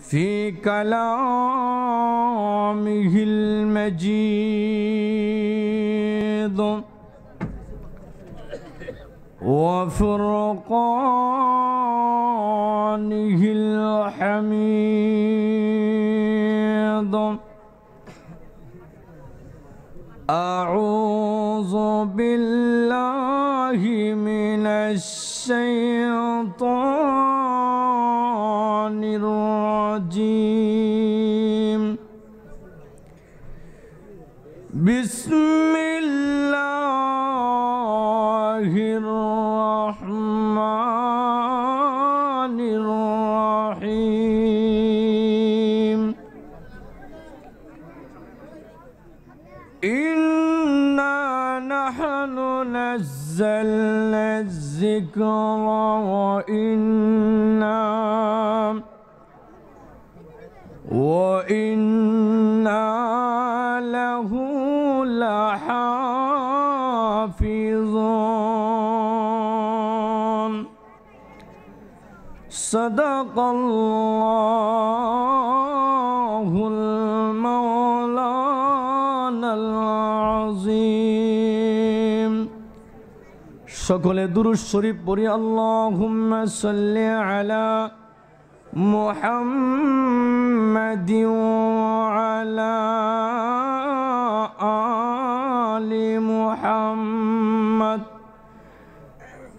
في كلامه المجيد وفرقانه الحميد. أعوذ بالله من الشيطان الرجيم. بسم الله الرحمن الرحيم إنا نحن نزلنا الذكر وإنا وإنا صدق الله المولانا العظيم সকলে দুরুদ শরীফ পড়ি আল্লাহুম্মা সাল্লি আলা محمد وعلى آل محمد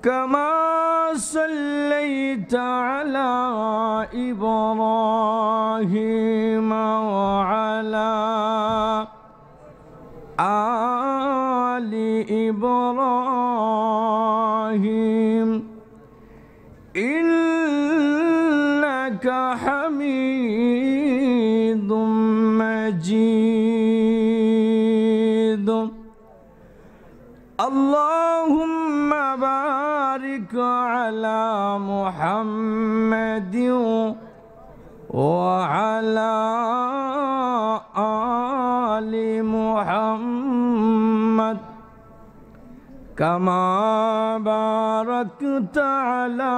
كما صليت على إبراهيم وعلى آل إبراهيم. إنك على محمد وعلى آل محمد. كما باركت على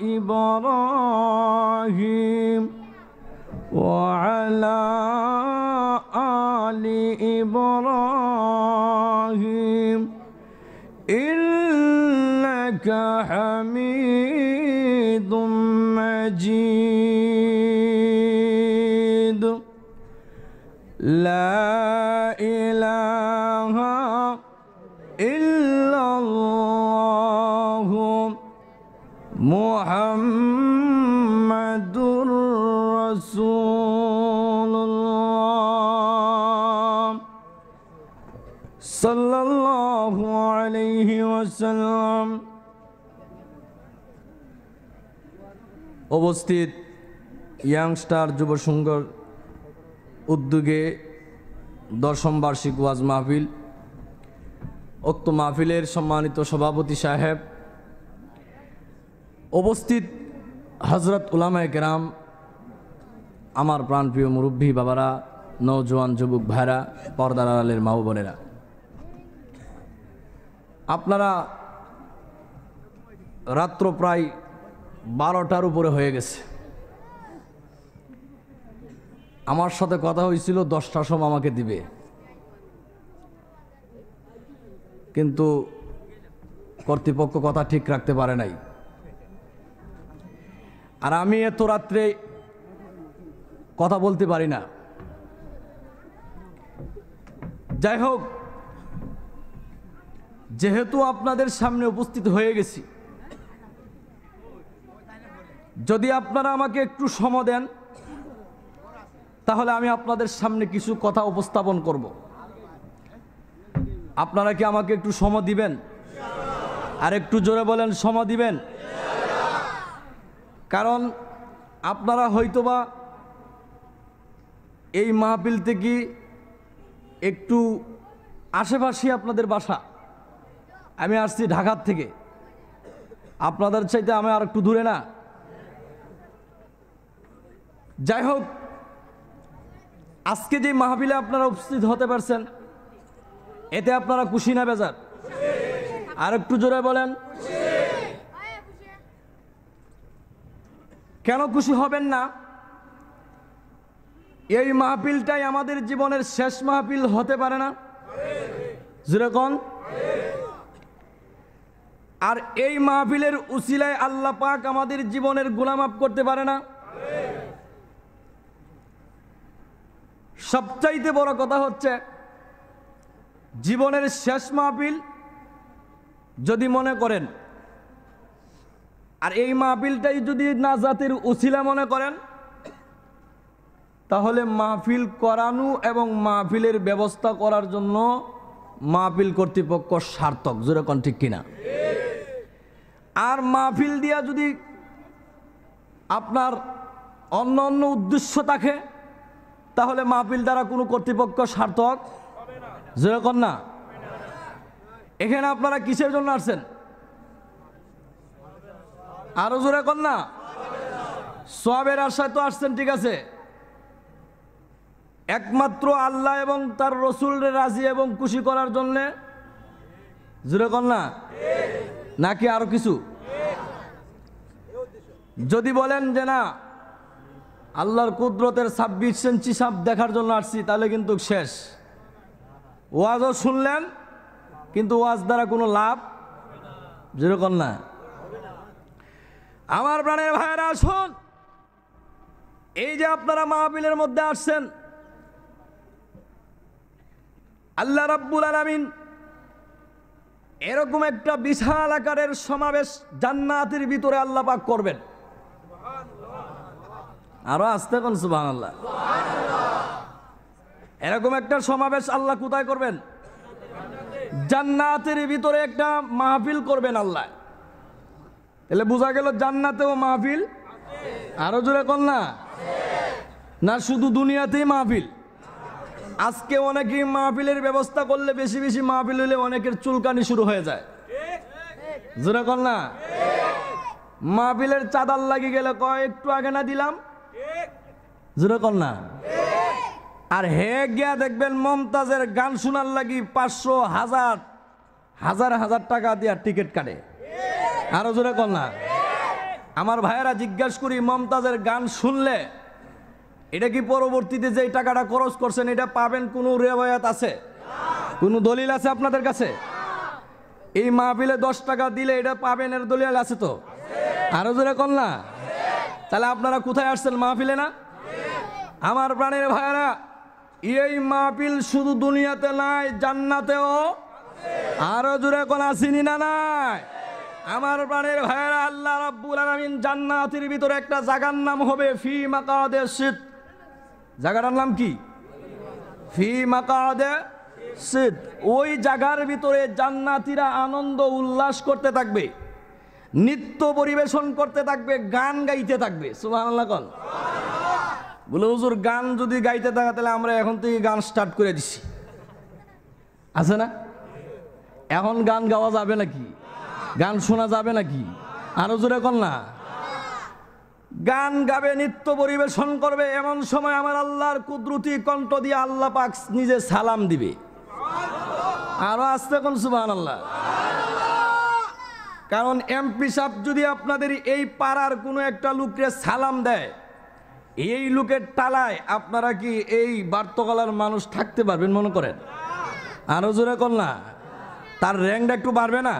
إبراهيم وعلى آل إبراهيم. حميد مجيد. لا إله إلا الله. محمد رسول الله. صلى الله عليه وسلم. উপস্থিত ইয়াংস্টার যুব সংঘর উদ্যোগে দশম বার্ষিক ওয়াজ মাহফিল। উক্ত মাহফিলের সম্মানিত সভাপতি সাহেব উপস্থিত হজরত উলামায় কেরাম, আমার প্রাণপ্রিয় মুরব্বী বাবারা নৌজওয়ান যুবক ভাইরা, পর্দার আড়ালের মাও বোনেরা। আপনারা রাত্র প্রায় বারোটার উপরে হয়ে গেছে। আমার সাথে কথা হয়েছিল, দশটার সময় আমাকে দিবে। কিন্তু কর্তৃপক্ষ কথা ঠিক রাখতে পারে নাই। আর আমি এত রাত্রে কথা বলতে পারি না। যাই হোক, যেহেতু আপনাদের সামনে উপস্থিত হয়ে গেছি যদি আপনারা আমাকে একটু সম দেন, তাহলে আমি আপনাদের সামনে কিছু কথা উপস্থাপন করব। আপনারা কি আমাকে একটু সম দিবেন? আর একটু জোরে বলেন সম দিবেন? কারণ আপনারা হয়তোবা এই মাহফিল থেকে একটু আশেপাশে আপনাদের বাসা। আমি আসছি ঢাকার থেকে। আপনাদের চাইতে আমি আর একটু দূরে না। যাই হোক, আজকে যে মাহফিলে আপনারা উপস্থিত হতে পারছেন, এতে আপনারা খুশি না বেজার? আর একটু জোরে বলেন। কেন খুশি হবেন না? এই মাহফিলটাই আমাদের জীবনের শেষ মাহফিল হতে পারে না। যেরকম আর এই মাহফিলের উসিলায় আল্লাহ পাক আমাদের জীবনের গুলামাপ করতে পারে না। সবচাইতে বড় কথা হচ্ছে, জীবনের শেষ মাহফিল যদি মনে করেন, আর এই মাহফিলটাই যদি নাজাতের উসিলা মনে করেন, তাহলে মাহফিল করানো এবং মাহফিলের ব্যবস্থা করার জন্য মাহফিল কর্তৃপক্ষ সার্থক। যেরকম ঠিক কিনা? আর মাহফিল দিয়া যদি আপনার অন্য অন্য উদ্দেশ্য থাকে তাহলে মাহফিল দ্বারা কোনো কর্তৃপক্ষ সার্থক? যেরকম না। এখানে আপনারা কিসের জন্য আসছেন? আরও জোরে কর না। সবের আশায় তো আসছেন, ঠিক আছে। একমাত্র আল্লাহ এবং তার রসুলের রাজি এবং খুশি করার জন্যে জোরে কর না। নাকি আরও কিছু? যদি বলেন যে না আল্লাহর কুদরতের ছাব্বিশ ইঞ্চি সাপ দেখার জন্য আসছি, তাহলে কিন্তু শেষ। ওয়াজও শুনলেন, কিন্তু ওয়াজ দ্বারা কোনো লাভ যেরকম না। আমার প্রাণের ভাইয়েরা আসুন এই যে আপনারা মাহবিলের মধ্যে আসছেন, আল্লাহ রাব্বুল আলামিন এরকম একটা বিশাল আকারের সমাবেশ জান্নাতের ভিতরে আল্লাহ পাক করবেন। আরও আসতে কোন সুবাহ আল্লাহ এরকম একটা সমাবেশ আল্লাহ কোথায় করবেন? জান্নাতের ভিতরে একটা মাহফিল করবেন আল্লাহ। তাহলে বোঝা গেল জান্নাতেও মাহফিল? আরও জোরে কর না? না, শুধু দুনিয়াতেই মাহফিল। আজকে অনেকেই মাহফিলের ব্যবস্থা করলে বেশি বেশি মাহফিল হলে অনেকের চুলকানি শুরু হয়ে যায়। জোরে কর না? মাহফিলের চাঁদার লাগি গেলে কয়, একটু আগে না দিলাম? জোরে কর না। আর হে গিয়া দেখবেন মমতাজের গান শোনার লাগি পাঁচশো হাজার হাজার হাজার টাকা দিয়া টিকিট কাটে। আরও জোরে কর না। আমার ভাইয়েরা জিজ্ঞাসা করি, মমতাজের গান শুনলে এটা কি পরবর্তীতে যে টাকাটা খরচ করছেন, এটা পাবেন কোনো রেওয়ায়াত আছে? কোনো দলিল আছে আপনাদের কাছে? এই মাহফিলে দশ টাকা দিলে এটা পাবেন এর দলিল আছে তো? আরও জোরে কর না? তাহলে আপনারা কোথায় আসছেন মাহফিলে না? আমার প্রাণের ভাইয়েরা, এই মাহফিল শুধু দুনিয়াতে নাই, জান্নাতেও। আরও জোরে কোন আসিনি না নাই? আমার প্রাণের ভাইয়েরা, আল্লাহ রাব্বুল আলামিন জান্নাতের ভিতরে একটা জায়গার নাম হবে ফি মাকাদে সিদ। জায়গাটার নাম কি? ফি মাকাদে সিদ। ওই জায়গার ভিতরে জান্নাতীরা আনন্দ, উল্লাস করতে থাকবে, নৃত্য পরিবেশন করতে থাকবে, গান গাইতে থাকবে। সুবহানাল্লাহ কল বলে, হুজুর, গান যদি গাইতে থাকা, তাহলে আমরা এখন থেকে গান স্টার্ট করে দিছি। আছে না? এখন গান গাওয়া যাবে নাকি? গান শোনা যাবে নাকি? আরও জোরে কর না। গান গাবে, নৃত্য পরিবেশন করবে, এমন সময় আমার আল্লাহর কুদরতি কণ্ঠ দিয়ে আল্লাহ পাক নিজে সালাম দিবে। আরও আসতে কোন সুবাহ আল্লাহ কারণ এমপি সাহেব যদি আপনাদের এই পাড়ার কোনো একটা লোককে সালাম দেয় এই লোকের টালায় আপনারা কি এই বার্তকলার মানুষ থাকতে পারবেন মনে করেন? আরও জোরে কর না। তার র্যাঙ্কটা একটু বাড়বে না?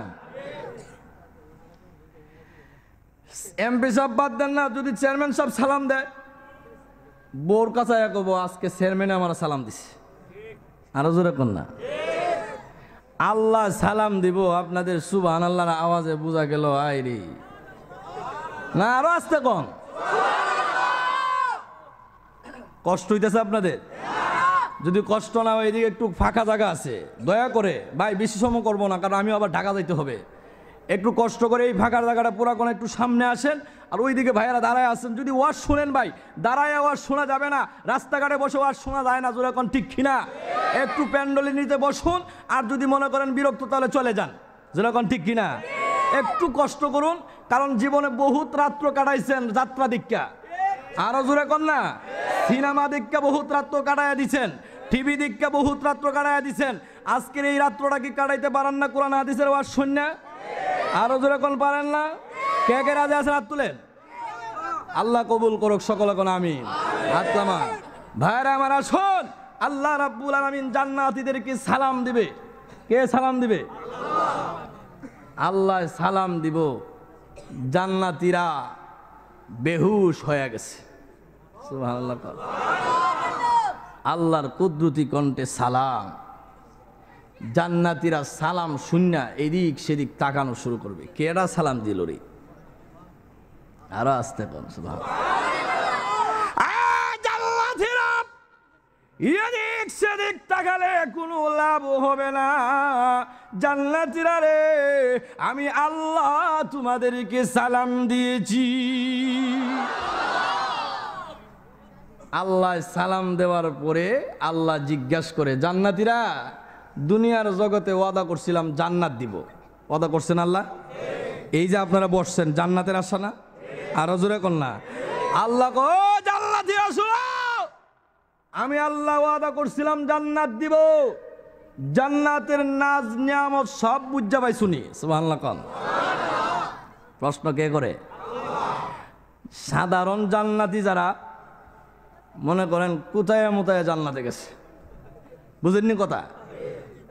এমপি সাহেব বাদ দেন না, যদি চেয়ারম্যান সাহেব সালাম দেয়। বোর কাছে কব, আজকে চেয়ারম্যানে আমার সালাম দিছে। আরও জোরে কর না। আল্লাহ সালাম দিব, আপনাদের সুবাহ আল্লাহর আওয়াজে বোঝা গেল, আইরি। না, আরও আসতে কম কষ্ট হইতেছে আপনাদের? যদি কষ্ট না হয়, এদিকে একটু ফাঁকা জায়গা আছে। দয়া করে, ভাই, বেশি সময় করব না, কারণ আমি আবার ঢাকা যাইতে হবে। একটু কষ্ট করে এই ফাঁকার জায়গাটা পুরা কোনো একটু সামনে আসেন, আর ওইদিকে ভাইয়েরা দাঁড়ায় আসেন যদি ওয়াজ শোনেন, ভাই, দাঁড়ায় ওয়াজ শোনা যাবে না। রাস্তাঘাটে বসে ওয়াজ শোনা যায় না, জোরে এখন ঠিক কিনা? একটু প্যান্ডলি নিতে বসুন, আর যদি মনে করেন বিরক্ত, তাহলে চলে যান। জোরে এখন ঠিক কিনা? একটু কষ্ট করুন, কারণ জীবনে বহুত রাত্র কাটাইছেন যাত্রা দীক্ষা। আরও জোরে কর না? সিনেমা দীক্ষা বহুত রাত্র কাটাইয়া দিছেন, টিভি দীক্ষা বহুত রাত্র কাটাইয়া দিছেন। আজকের এই রাত্রটা কি কাটাইতে পারেন না কোরআন হাদিসের ওয়াজ শূন্য আরও জোরে কোন পারেন না? কে কে রাজা আছে হাত তুলেন? আল্লাহ কবুল করুক সকলে কোন আমি হাত নামা ভাইরা আমার, আসুন। আল্লাহ রাব্বুল আলামিন জান্নাতীদেরকে সালাম দিবে। কে সালাম দিবে? আল্লাহ সালাম দিব। জান্নাতীরা বেহুশ হয়ে গেছে। আল্লাহর কুদরতি কণ্ঠে সালাম। জান্নাতীরা সালাম শুননা এদিক সেদিক তাকানো শুরু করবে। কেডা সালাম দিল রে? আরও আসতে এদিক সেদিক তাকালে কোনো লাভ হবে না। জান্নাতীরা রে, আমি আল্লাহ তোমাদেরকে সালাম দিয়েছি। আল্লাহ সালাম দেওয়ার পরে আল্লাহ জিজ্ঞাসা করে, জান্নাতীরা, দুনিয়ার জগতে ওয়াদা করছিলাম জান্নাত দিব। ওয়াদা করছেন আল্লাহ? এই যে আপনারা বসছেন, জান্নাতের আশা না? আরও জোরে না। আল্লাহ আমি আল্লাহ ওয়াদা করছিলাম জান্নাত দিব। জান্নাতের নাজ, নিয়ামত সব বুঝা পাই শুনি। সুবহানাল্লাহ কন। প্রশ্ন কে করে? সাধারণ জান্নাতি যারা মনে করেন কোথায় মোতায় জান্নাতে গেছে। বুঝেননি কথা?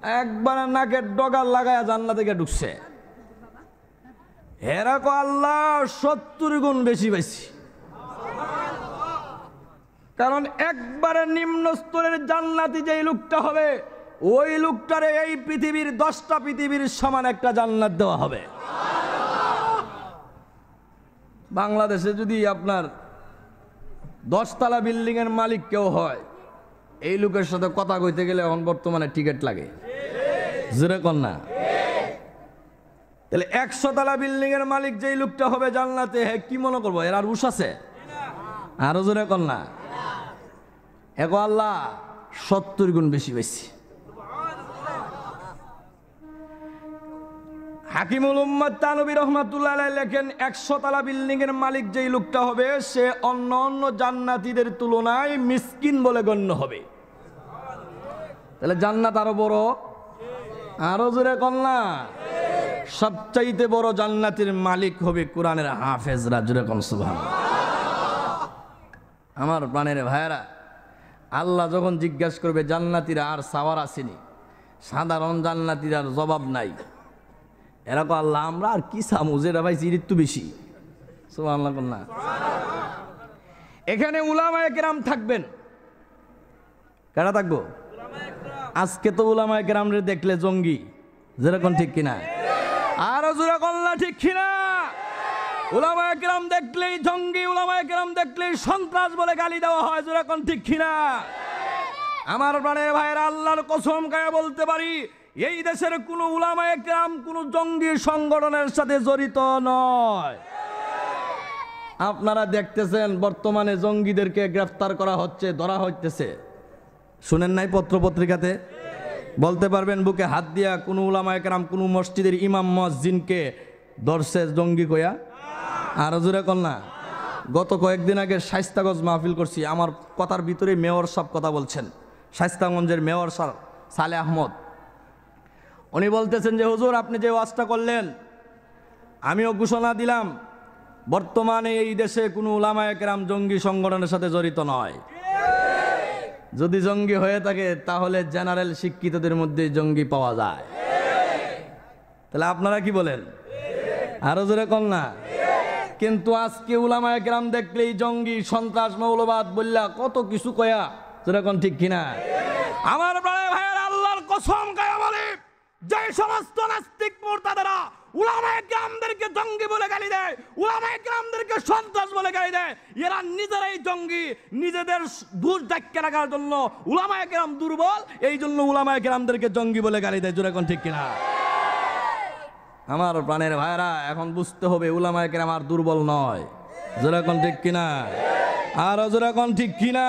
একবার নাকের ডগার লাগায় জান্নাতে গিয়ে ঢুকছে। হেরা কো আল্লাহ, সত্তর গুণ বেশি পাইছি। কারণ একবারে নিম্ন স্তরের জান্নাতি যেই লোকটা হবে, ওই লোকটারে এই পৃথিবীর দশটা পৃথিবীর সমান একটা জান্নাত দেওয়া হবে। বাংলাদেশে যদি আপনার দশতলা বিল্ডিং এর মালিক কেউ হয়, এই লোকের সাথে কথা কইতে গেলে এখন বর্তমানে টিকিট লাগে। জোরে কর না? তাহলে একশো তালা বিল্ডিং এর মালিক যেই লোকটা হবে জানলাতে হ্যাঁ কি মনে করব, এর আর উস আছে? আরও জোরে কর না? এক আল্লাহ, সত্তর গুণ বেশি বেশি হাকিমুল উম্মদ তানবী রহমাতুল্লাহ লেখেন, একশো তলা বিল্ডিং এর মালিক যেই লোকটা হবে, সে অন্য অন্য জান্নাতীদের তুলনায় মিসকিন বলে গণ্য হবে। তাহলে জান্নাত আরও বড়? আরও জোরে কন্যা সবচাইতে বড় জান্নাতের মালিক হবে কোরআনের হাফেজরা, জোরে কন সুবহান। আমার প্রাণের ভাইয়েরা, আল্লাহ যখন জিজ্ঞাসা করবে, জান্নাতিরা আর সাওয়ার আসেনি? সাধারণ জান্নাতিরার জবাব নাই। এরকম আল্লাহ, আমরা আর কি সামু যেটা ভাই চিরিত্তু বেশি? সুবহানাল্লাহ কন্যা এখানে উলামায়ে কেরাম থাকবেন। কারা থাকব? আজকে তো উলামায়ে কেরামরে দেখলে জঙ্গি। যেরকম ঠিক কিনা? আরও জোরে কল্লা ঠিক কিনা? উলামা একরাম দেখলেই জঙ্গি উলামা একরাম দেখলেই সন্ত্রাস বলে গালি দেওয়া হয়। যেরকম ঠিক কিনা? আমার প্রাণের ভাইয়ের, আল্লাহর কসম গায়ে বলতে পারি এই দেশের কোনো উলামা একরাম কোনো জঙ্গি সংগঠনের সাথে জড়িত নয়। আপনারা দেখতেছেন বর্তমানে জঙ্গিদেরকে গ্রেফতার করা হচ্ছে, ধরা হইতেছে। শুনেন নাই পত্র পত্রিকাতে বলতে পারবেন বুকে হাত দিয়া কোনো উলামা একরাম কোনো মসজিদের ইমাম মসজিদকে ধরছে জঙ্গি কয়া আর জোরে না। গত কয়েকদিন আগে শাইস্তাগঞ্জ মাহফিল করছি, আমার কথার ভিতরে মেয়র সব কথা বলছেন। শাইস্তাগঞ্জের মেয়র স্যার সালে আহমদ। উনি বলতেছেন যে, হুজুর, আপনি যে ওয়াজটা করলেন, আমিও ঘোষণা দিলাম, বর্তমানে এই দেশে কোনো উলামা একরাম জঙ্গি সংগঠনের সাথে জড়িত নয়। যদি জঙ্গি হয়ে থাকে, তাহলে জেনারেল শিক্ষিতদের মধ্যে জঙ্গি পাওয়া যায়। তাহলে আপনারা কি বলেন? আরও জোরে কন না। কিন্তু আজকে উলামায় গ্রাম দেখলেই জঙ্গি, সন্ত্রাস, মৌলবাদ, বললা, কত কিছু কয়া যেরকম ঠিক কিনা? আমার প্রায় ভাইয়ের আল্লাহর কসম গায়া বলে। যে সমস্ত নাস্তিক মোর্তাদেরা। উলামায়ে গ্রামদেরকে জঙ্গি বলে গালি দেয়, উলামায়ে গ্রামদেরকে সন্ত্রাস বলে গালি দেয়। এরা নিজেরাই জঙ্গি, নিজেদের দূর ডাক্কে রাখার জন্য উলামায়ে গ্রাম দুর্বল, এই জন্য উলামায়ে গ্রামদেরকে জঙ্গি বলে গালি দেয়। যেরকম ঠিক কিনা? আমার প্রাণের ভাইরা এখন বুঝতে হবে উলামায় কেরাম আর দুর্বল নয়। যেরকম ঠিক কিনা? আর যেরকম ঠিক কিনা?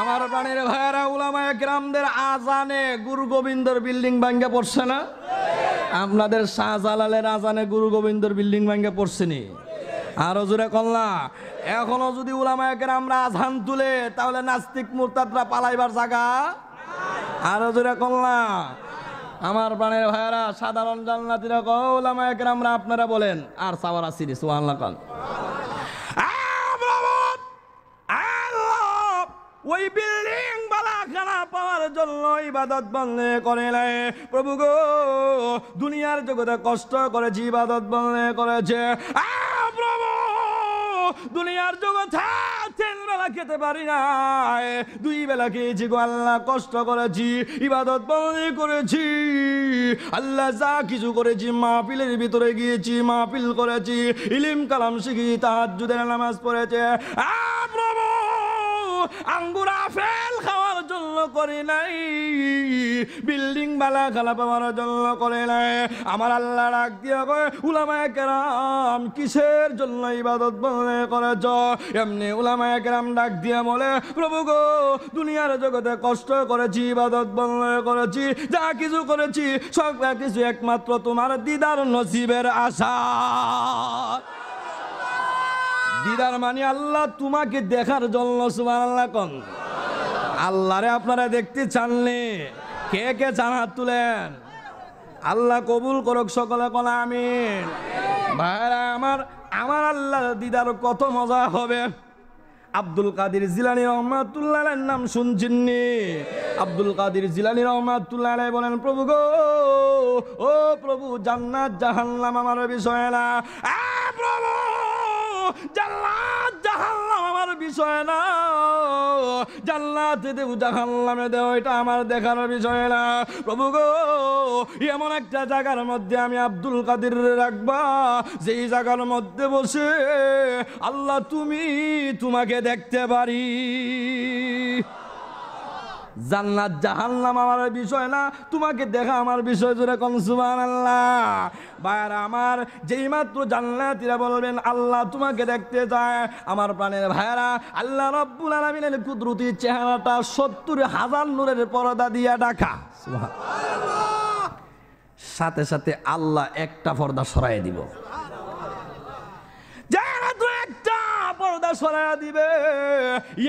আমার প্রাণের ভাইয়ারা উলামায়ে গ্রামদের আজানে গুরু গোবিন্দর বিল্ডিং ভাঙ্গে পড়ছে না? আপনাদের শাহজালালের আজানে গুরু গোবিন্দর বিল্ডিং ভাঙ্গে পড়ছেনি আরও জোরে কল্লা এখনও যদি উলামায়ে কেরামরা আজান তুলে, তাহলে নাস্তিক মুরতাদরা পালাইবার জায়গা? আরও জোরে কল্লা আমার প্রাণের ভাইয়ারা, সাধারণ জান্নাতিরা কৌলামা একরামরা আপনারা বলেন, আর সাওয়ার সুবহানাল্লাহ কাল ওই তোমার জন্য ইবাদত বন্ধে করে নাই প্রভু গো, দুনিয়ার জগতে কষ্ট করেছি, ইবাদত বন্ধে করেছে। প্রভু, দুনিয়ার জগতে তিন বেলা খেতে পারি না দুই বেলা খেয়েছি গো, আল্লাহ কষ্ট করেছি, ইবাদত বন্দি করেছি। আল্লাহ যা কিছু করেছি, মাহফিলের ভিতরে গিয়েছি, মাহফিল করেছি। ইলিম কালাম শিখি, তাহাজ্জুদের নামাজ পড়েছে। আ আঙ্গুর আপেল খাওয়ার জন্য করে নাই। বিল্ডিং বালা খেলা পাওয়ার জন্য করে নাই। আমার আল্লাহ ডাক দিয়া কয়, উলামায়ে কেরাম, কিসের জন্য ইবাদত বলে করেছ? এমনি উলামায়ে কেরাম ডাক দিয়া বলে, প্রভু গো, দুনিয়ার জগতে কষ্ট করেছি, ইবাদত বলে করেছি, যা কিছু করেছি, সব কিছু একমাত্র তোমার দিদার নসিবের আশা। দিদার মানে আল্লাহ তোমাকে দেখার জন্য সুমান আল্লাহ কন। আল্লাহরে আপনারা দেখতে চানলে কে কে চান হাত তুলেন? আল্লাহ কবুল করুক সকলে কোন, আমিন। ভাইরা আমার আমার আল্লাহ দিদার কত মজা হবে। আব্দুল কাদির জিলানি রহমাতুল্লাহ নাম শুনছেননি আব্দুল কাদির জিলানি রহমাতুল্লাহ বলেন, প্রভু গো, ও প্রভু জান্নাত জাহান্নাম আমার বিষয় না। প্রভু! জান্নাত, জাহান্নাম আমার বিষয় না। জান্নাতে দেব, জাহান্নামে দেও, এটা আমার দেখার বিষয় না। প্রভু গো, এমন একটা জায়গার মধ্যে আমি আব্দুল কাদের রাখবা। যেই জায়গার মধ্যে বসে আল্লাহ তুমি তোমাকে দেখতে পারি। জান্নাত জাহান্নাম আমার বিষয় না। তোমাকে দেখা আমার বিষয় জুড়ে কোন সুবান আল্লাহ বাইরে আমার যেই মাত্র জান্নাতিরা বলবেন, আল্লাহ তোমাকে দেখতে চায়। আমার প্রাণের ভাইরা আল্লাহ রব্বুল আলমিনের কুদরতি চেহারাটা সত্তর হাজার নূরের পর্দা দিয়া ডাকা সাথে সাথে আল্লাহ একটা পর্দা সরাই দিব যারা তো একটা পর্দা সরাইয়া দিবে।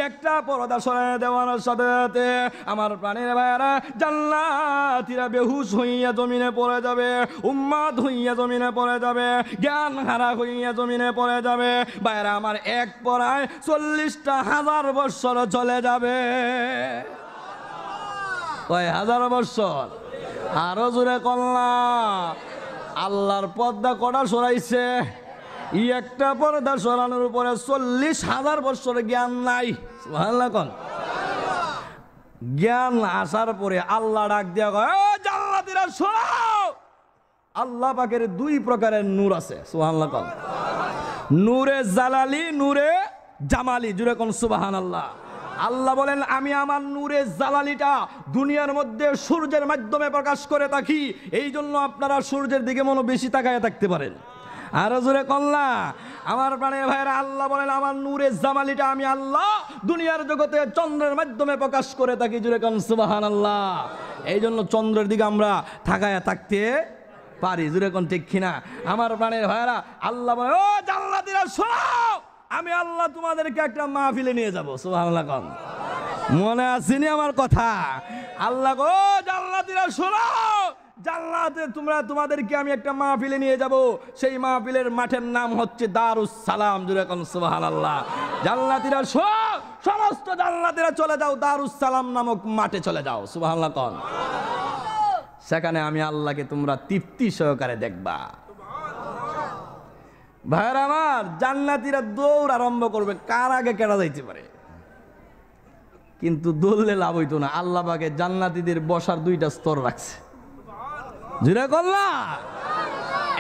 একটা পর্দা সরাইয়া দেওয়ার সাথে সাথে আমার প্রাণের ভাইয়ারা জান্নাতিরা বেহুশ হইয়া জমিনে পড়ে যাবে, উম্মাদ হইয়া জমিনে পড়ে যাবে জ্ঞান হারা হইয়া জমিনে পড়ে যাবে। ভাইয়ারা, আমার এক পড়ায় চল্লিশটা হাজার বৎসর চলে যাবে। কয় হাজার বৎসর? আরও জোরে কল্লা। আল্লাহর পর্দা কটা সরাইছে? ই একটা পর্দা সরানোর উপরে চল্লিশ হাজার বছর জ্ঞান নাই। কন। জ্ঞান আসার পরে আল্লাহ ডাক দিয়া কয় "ও আল্লাহ পাকের দুই প্রকারের নূর আছে, সুবহানাল্লাহ কন। নূরে জালালি, নূরে জামালি জুড়ে কোন সুবাহান আল্লাহ আল্লাহ বলেন, আমি আমার নূরে জালালিটা দুনিয়ার মধ্যে সূর্যের মাধ্যমে প্রকাশ করে থাকি। এই জন্য আপনারা সূর্যের দিকে মনে বেশি তাকায় থাকতে পারেন। আরও জোরে কল্লা। আমার প্রাণের ভাইরা আল্লাহ বলেন, আমার নূরে জামালিটা আমি আল্লাহ দুনিয়ার জগতে চন্দ্রের মাধ্যমে প্রকাশ করে থাকি জুড়ে কোন সুবাহান আল্লাহ এই জন্য চন্দ্রের দিকে আমরা থাকায় থাকতে পারি জুড়ে কোন, ঠিক কিনা? আমার প্রাণের ভাইরা আল্লাহ বলে ও জান্নাতীরা, শোনো! আমি আল্লাহ তোমাদেরকে একটা মাহফিলে নিয়ে যাব, সুবহানাল্লাহ কন। মনে আসেনি আমার কথা? আল্লাহ গো জান্নাতীরা, শোনো! জান্নাতে তোমরা, তোমাদেরকে আমি একটা মাহফিলে নিয়ে যাব। সেই মাহফিলের মাঠের নাম হচ্ছে দারুস সালাম জুড়ে কোন, সুবহানাল্লাহ। জান্নাতীরা শোনো সমস্ত জান্নাতীরা চলে যাও। দারুস সালাম নামক মাঠে চলে যাও। সুবহানাল্লাহ কন। সেখানে আমি আল্লাহকে তোমরা তৃপ্তি সহকারে দেখবা। ভাইয়ের আমার, জান্নাতিরা দৌড় আরম্ভ করবে। কার আগে কেনা যাইতে পারে? কিন্তু দৌড়লে লাভ হইতো না। আল্লাহ বাগে জান্নাতিদের বসার দুইটা স্তর রাখছে।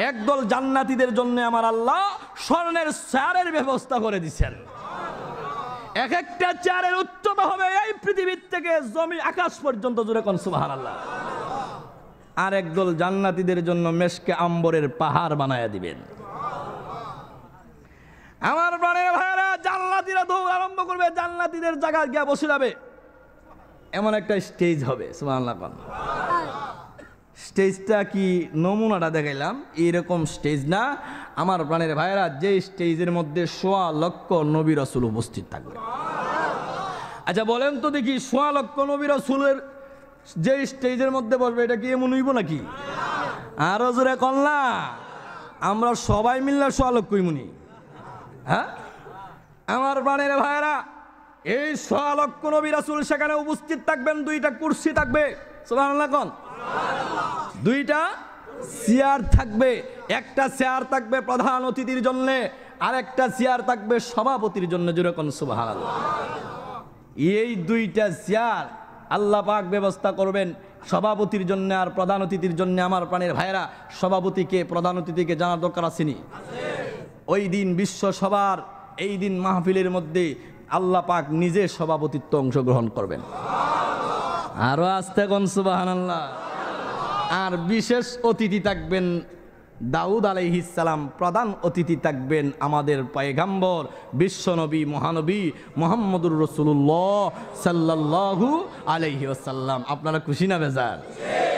একদল জান্নাতিদের জন্য আমার আল্লাহ স্বর্ণের চেয়ারের ব্যবস্থা করে দিচ্ছেন এক একটা চেয়ারের উচ্চতা হবে এই পৃথিবীর থেকে, জমি আকাশ পর্যন্ত জুড়ে কোন সুবাহ আল্লাহ আর একদল জান্নাতীদের জন্য মেশকে আম্বরের পাহাড় বানায়া দিবেন। আমার প্রাণের ভাইয়েরা, জান্নাতীরা দৌড় আরম্ভ করবে, জান্নাতীদের জায়গা গিয়া বসে যাবে। এমন একটা স্টেজ হবে কোন স্টেজটা কি নমুনাটা দেখাইলাম? এইরকম স্টেজ না। আমার প্রাণের ভাইয়েরা যে স্টেজের মধ্যে সোয়া লক্ষ নবী রসুল উপস্থিত থাকবে। আচ্ছা বলেন তো দেখি, সোয়া লক্ষ নবী রসুলের যে স্টেজের মধ্যে বসবে, এটা কি এমন হইব নাকি? আরও জোরে কল্লা আমরা সবাই মিললে সোয়া লক্ষই মুনি হ্যাঁ? আমার প্রাণের ভাইয়েরা, এই সোয়া লক্ষ নবী রাসূল সেখানে উপস্থিত থাকবেন, দুইটা কুর্সি থাকবে। কোন। দুইটা চেয়ার থাকবে, একটা চেয়ার থাকবে প্রধান অতিথির জন্য আর একটা চেয়ার থাকবে সভাপতির জন্য যেরকম সুবহানাল্লাহ। এই দুইটা চেয়ার আল্লাহ পাক ব্যবস্থা করবেন সভাপতির জন্য আর প্রধান অতিথির জন্য। আমার প্রাণের ভাইরা সভাপতিকে, প্রধান অতিথিকে জানার দরকার আসেনি ওই দিন বিশ্ব সবার এই দিন মাহফিলের মধ্যে আল্লাহ পাক নিজে সভাপতিত্ব অংশগ্রহণ করবেন। আরও আসতে কোন আল্লাহ আর বিশেষ অতিথি থাকবেন দাউদ আলাইহিসালাম প্রধান অতিথি থাকবেন আমাদের পয়গাম্বর, বিশ্বনবী, মহানবী মোহাম্মদুর রসুল্লাহ সাল্লাল্লাহু আলাইহি ওসাল্লাম আপনারা খুশি না বেজার?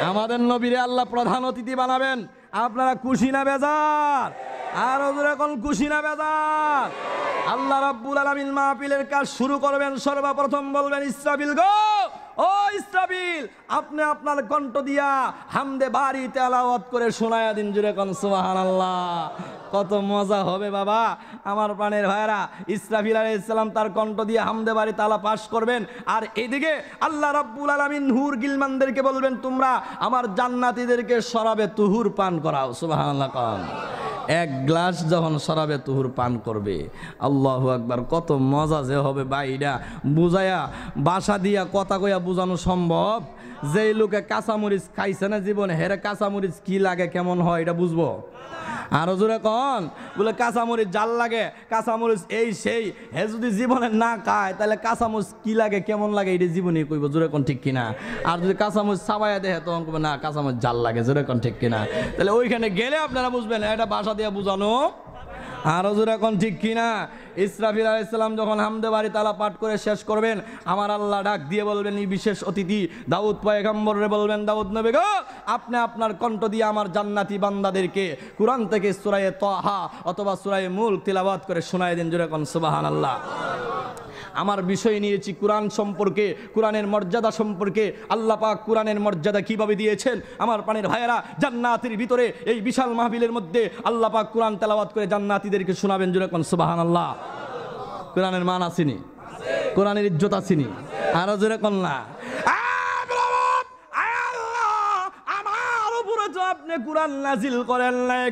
আমাদের নবীরে আল্লাহ প্রধান অতিথি বানাবেন। আপনারা খুশি না বেজার? আর ওদের এখন খুশি না বেজার? আল্লাহ রাব্বুল আলামিন মাহফিলের কাজ শুরু করবেন, সর্বপ্রথম বলবেন ইসরাবিল গো! ও ইসরাবিল আপনি আপনার কণ্ঠ দিয়া হামদে বাড়ি তেলাওয়াত করে শোনায়া দিন জুড়ে কন, সুবহানাল্লাহ। কত মজা হবে বাবা। আমার প্রাণের ভাইরা ইসরাফিল আলাইহিস সালাম তার কণ্ঠ দিয়ে হামদে বাড়ি তালা পাশ করবেন। আর এদিকে আল্লাহ রাব্বুল আলামিন হুর গিলমানদেরকে বলবেন, তোমরা আমার জান্নাতীদেরকে শরাবে তুহুর পান করাও। কন। এক গ্লাস যখন শরাবে তুহুর পান করবে। আল্লাহ একবার কত মজা যে হবে বাইরা বুঝায়া, বাসা দিয়া কথা কইয়া বুঝানো সম্ভব। যেই লোকে কাঁচামরিচ খাইছে না জীবনে, হেরে কাঁচামরিচ কি লাগে, কেমন হয়, এটা বুঝব? আর জোরে কন, বলে কাঁচামরিচ জাল লাগে, কাঁচামরিচ এই সেই, হে যদি জীবনে না খায়, তাহলে কাঁচামরিচ কি লাগে, কেমন লাগে, এটা জীবনে কইব, জোরে কোন ঠিক কিনা? আর যদি কাঁচামরিচ সাবাইয়া দেখে তখন কবে না, কাঁচামরিচ জাল লাগে, জোরে কোন ঠিক কিনা? তাহলে ওইখানে গেলে আপনারা বুঝবেন, এটা বাসা দিয়ে বুঝানো আরও হজুর এখন ঠিক কিনা? ইসরাফিল আলাইসাল্লাম যখন হামদে বাড়ি তালা পাঠ করে শেষ করবেন, আমার আল্লাহ ডাক দিয়ে বলবেন, এই বিশেষ অতিথি, দাউদ পয়গম্বরে বলবেন, দাউদ নবেগ গো, আপনি আপনার কণ্ঠ দিয়ে আমার জান্নাতি বান্দাদেরকে কোরআন থেকে সুরায়ে তহা অথবা সুরায়ে মুল তিলাবাত করে শোনায় দিন জোরে এখন সুবাহান আল্লাহ আমার বিষয় নিয়েছি কোরআন সম্পর্কে, কোরআনের মর্যাদা সম্পর্কে। আল্লাহ পাক কোরআনের মর্যাদা কীভাবে দিয়েছেন? আমার পানের ভাইয়েরা, জান্নাতের ভিতরে এই বিশাল মাহবিলের মধ্যে আল্লাহ পাক কোরআন তেলাওয়াত করে জান্নাতিদেরকে শোনাবেন জুড়ে কোন সুবাহান আল্লাহ কোরআনের মান আসেনি। কোরআনের ইজ্জত আসেনি। আরও জোরে কোন আপনি নাজিল করেন নাই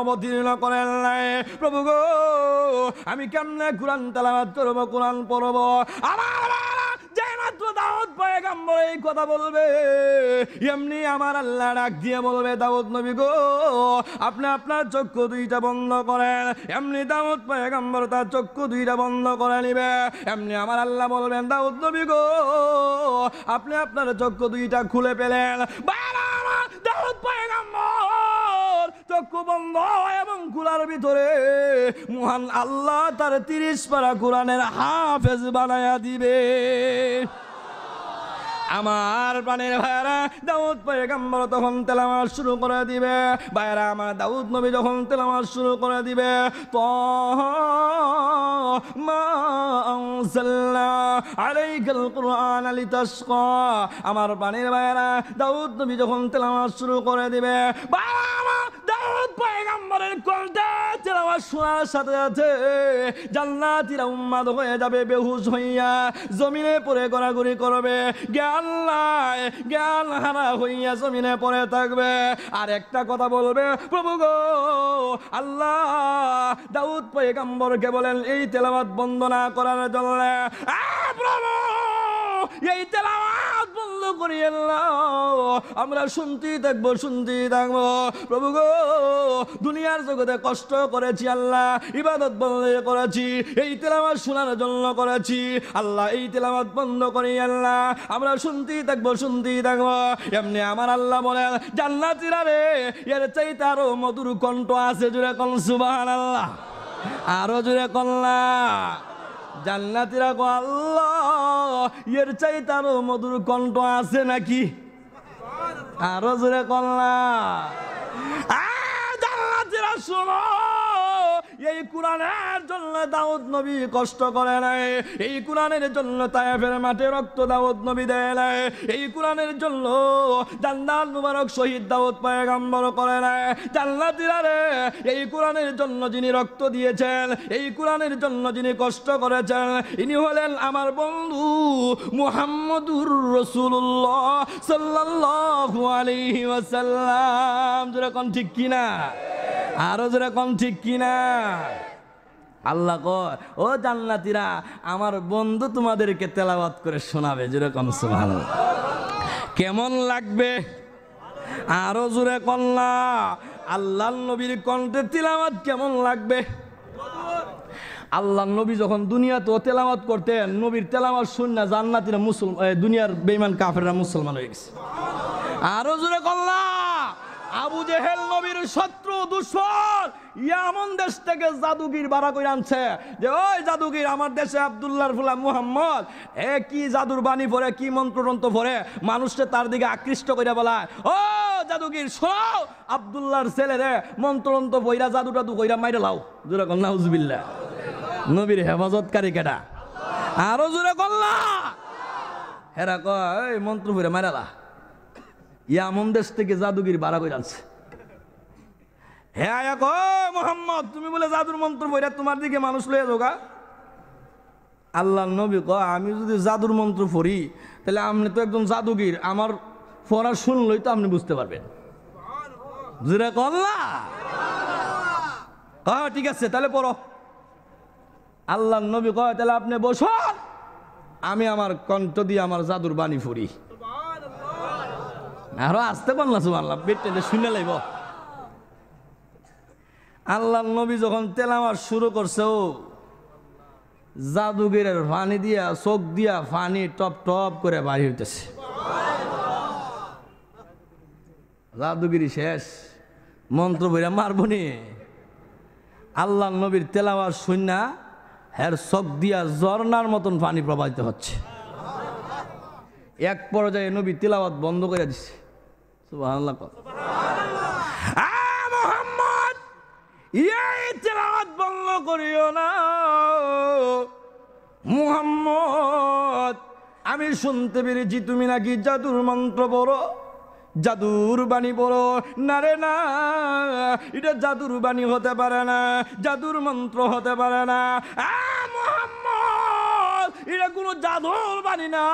অবতীর্ণ করেন নাই। প্রভু গো, আমি কেমনে তেলাওয়াত করব পড়ব? আমার আপনি আপনার চক্ষু দুইটা বন্ধ করেন। এমনি দাউদ তার চক্ষু দুইটা বন্ধ করে নিবে। এমনি আমার আল্লাহ বলবেন, দাউদ নবী গো, আপনি আপনার চক্ষু দুইটা খুলে পেলেন দাউদ বন্ধ এবং ভিতরে মহান আল্লাহ তার তিরিশ পারা কোরআনের হাফেজ বানায়া দিবে। আমার প্রাণের ভাইরা দাউদ পয়গাম্বর তখন তেলামাত শুরু করে দিবে। ভাইরা আমার দাউদ নবী যখন তেলামাত শুরু করে দিবে তো আমার প্রাণের ভাইরা দাউদ নবী যখন তেলামাত শুরু করে দিবে পয়গাম্বরের কণ্ঠে তেলাওয়াত শোনার সাথে সাথে জান্নাতীরা উম্মাদ হয়ে যাবে, বেহুশ হইয়া জমিনে পড়ে গড়াগড়ি করবে, জ্ঞান নাই, জ্ঞান হারা হইয়া জমিনে পড়ে থাকবে। আর একটা কথা বলবে, প্রভু গো, আল্লাহ দাউদ পয়গাম্বরকে বলেন, এই তেলাওয়াত বন্ধ না করার জন্য। প্রভু! এই তেলাওয়াত বন্ধ করি আমরা শুনতেই থাকব শুনতেই থাকব। প্রভু গো, দুনিয়ার জগতে কষ্ট করেছি আল্লাহ, ইবাদত বন্ধ করেছি এই তেলাওয়াত শোনার জন্য করেছি। আল্লাহ, এই তেলাওয়াত বন্ধ করি আল্লাহ। আমরা শুনতেই থাকব শুনতেই থাকব। এমনি আমার আল্লাহ বলেন, জান্নাতিরা রে, এর চাইতে আরও মধুর কণ্ঠ আছে জুড়ে কল সুবাহ আল্লাহ আরও জুড়ে কল্লা জান্নাতিরা গো আল্লাহ। এর চাই তারও মধুর কণ্ঠ আছে নাকি? আরও জোরে কল্লা জান্নাতিরা শোনো এই কোরআনের জন্য দাউদ নবী কষ্ট করে নাই। এই কোরআনের জন্য তায়েফের মাঠে রক্ত দাউদ নবী দেয় নাই। এই কোরআনের জন্য জান্নাত মুবারক শহীদ দাউদ পয়গাম্বর করে নাই। জান্নাতীরা রে, এই কোরআনের জন্য যিনি রক্ত দিয়েছেন, এই কোরআনের জন্য যিনি কষ্ট করেছেন, ইনি হলেন আমার বন্ধু মুহাম্মদুর রসুল্লাহ সাল্লাল্লাহু আলাইহি ওয়াসাল্লাম। যেরকম ঠিক কিনা? আরও যেরকম ঠিক কিনা? আল্লাহ কর ও জান্নাতীরা, আমার বন্ধু তোমাদেরকে তেলাওয়াত করে শোনাবে। যেরকম সুবহানাল্লাহ। কেমন লাগবে? আরও জোরে কন্যা আল্লাহ নবীর কণ্ঠে তিলাওয়াত কেমন লাগবে? আল্লাহ নবী যখন দুনিয়াতে তেলাওয়াত করতেন, নবীর তেলাওয়াত শুন না জান্নাতিরা মুসলমান দুনিয়ার বেইমান কাফেররা মুসলমান হয়ে গেছে। আরও জোরে কল্লা আবু জেহেল নবীর শত্রু, দুশ্মন, ইয়ামন দেশ থেকে জাদুগির বাড়া করে আনছে। যে, ওই জাদুগির, আমার দেশে আব্দুল্লাহর ফুলা মুহাম্মদ, এ কি জাদুর বাণী পড়ে কি মন্ত্রতন্ত্র পড়ে মানুষকে তার দিকে আকৃষ্ট করে বলায়? ও জাদুগির শোনাও আব্দুল্লাহর ছেলে রে মন্ত্রতন্ত্র বইরা জাদু টাদু কইরা মাইরে লাও। জোরে কন্যা হুজবিল্লা নবীর হেফাজতকারী কেডা? আরও জোরে কল্লা হেরা কয় মন্ত্র পড়ে মারালা ইয়ামন দেশ থেকে জাদুগির বাড়া করে আনছে। হে আয়া কো মোহাম্মদ, তুমি বলে জাদুর মন্ত্র পড়ে তোমার দিকে মানুষ লয়ে যোগা আল্লাহ নবী ক আমি যদি জাদুর মন্ত্র পড়ি, তাহলে আপনি তো একজন জাদুগির। আমার পড়া শুনলই তো আপনি বুঝতে পারবেন। জুড়ে কল্লা হ্যাঁ ঠিক আছে, তাহলে পড়ো। আল্লাহ নবী কয়, তাহলে আপনি বসুন। আমি আমার কণ্ঠ দিয়ে আমার জাদুর বাণী ফুরি। আরও আসতে পারলাম সুমাল্লাহ পেটে শুনে লাইব। আল্লাহ নবী যখন তেলামার শুরু করছে, ও জাদুগিরের ফানি দিয়া, চোখ দিয়া ফানি টপ টপ করে বাড়ি হইতেছে। জাদুগিরি শেষ। মন্ত্র বইরা মারবনি আল্লাহ নবীর তেলাওয়ার সৈন্যা হের চোখ দিয়া ঝর্নার মতন পানি প্রবাহিত হচ্ছে। এক পর্যায়ে নবী তিলাওয়াত বন্ধ করে দিছে। বন্ধ করিও না। মুহাম্মদ আমি শুনতে পেরেছি তুমি নাকি জাদুর মন্ত্র বড় জাদুর বাণী বড় না রে না এটা জাদুর বাণী হতে পারে না জাদুর মন্ত্র হতে পারে না। মুহাম্মদ, এটা কোনো জাদুর বাণী না।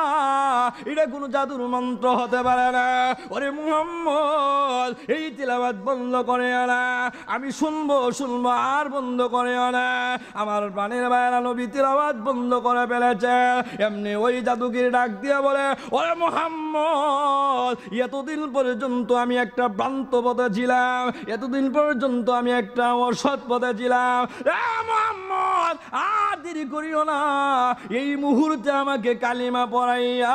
এটা কোনো জাদুর মন্ত্র হতে পারে না। ওরে মুহাম্মদ, এই তিলাবাত বন্ধ করে না আমি শুনব শুনব আর বন্ধ করে না আমার প্রাণের বাইরা নবী তিলাবাত বন্ধ করে ফেলেছে। এমনি ওই জাদুগির ডাক দিয়ে বলে, ওরে মোহাম্মদ, এতদিন পর্যন্ত আমি একটা ভ্রান্ত পথে ছিলাম। এতদিন পর্যন্ত আমি একটা অসৎ পথে ছিলাম। এ মোহাম্মদ আর দেরি করিও না। এই মুহূর্তে আমাকে কালিমা পড়াইয়া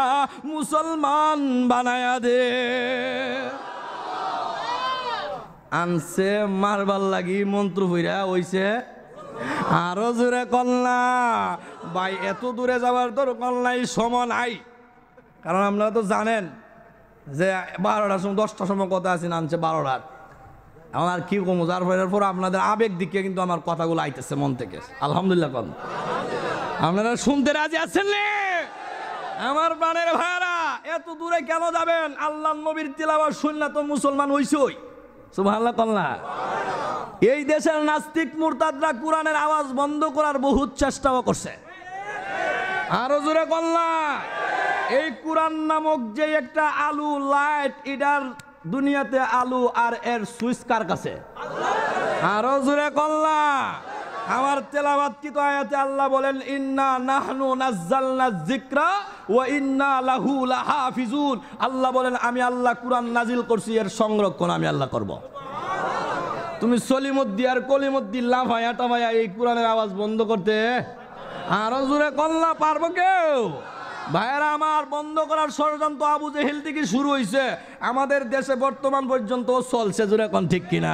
মুসলমান বানায়া দে। আনছে, মারবার লাগি মন্ত্র হইরা হইছে। আরও জোরে কল্লা ভাই, এত দূরে যাওয়ার তোর কল্লাই সময় নাই। কারণ আপনারা তো জানেন যে বারোটার সময়, দশটার সময় কথা আছে আনছে বারোটার। আর কি কমো, যার ফলের পর আপনাদের আবেগ দিকে কিন্তু আমার কথাগুলো আইতেছে মন থেকে। আলহামদুলিল্লাহ কম আপনারা শুনতে রাজি আছেন? আমার প্রাণের ভাইরা, এত দূরে কেন যাবেন? আল্লাহ নবীর তিলাবার শুননা তো মুসলমান হইছই সুবহানাল্লাহ কল্লা এই দেশের নাস্তিক মুরতাদরা কোরআনের আওয়াজ বন্ধ করার বহুত চেষ্টাও করছে। আরও জোরে কল্লা এই কোরআন নামক যে একটা আলু লাইট এটার দুনিয়াতে আলু আর এর সুইচ কার কাছে? আরও জোরে কল্লা আমার তেলাবাত কি তো আয়াতে আল্লাহ বলেন, ইন্না নাহনু নাজ্জালনা যিকরা ওয়া ইন্না লাহু লাহাফিজুন। আল্লাহ বলেন, আমি আল্লাহ কোরআন নাজিল করছি, এর সংরক্ষণ আমি আল্লাহ করব। তুমি সলিমদ্দি আর কলিমদ্দি লাফায়া টাফায়া এই কোরআনের আওয়াজ বন্ধ করতে। আরও জোরে কল্লা পারব কেউ? ভাইয়েরা, আমার বন্ধ করার ষড়যন্ত্র আবু জেহেল থেকে শুরু হয়েছে আমাদের দেশে বর্তমান পর্যন্ত চলছে, জোরে কোন ঠিক কিনা?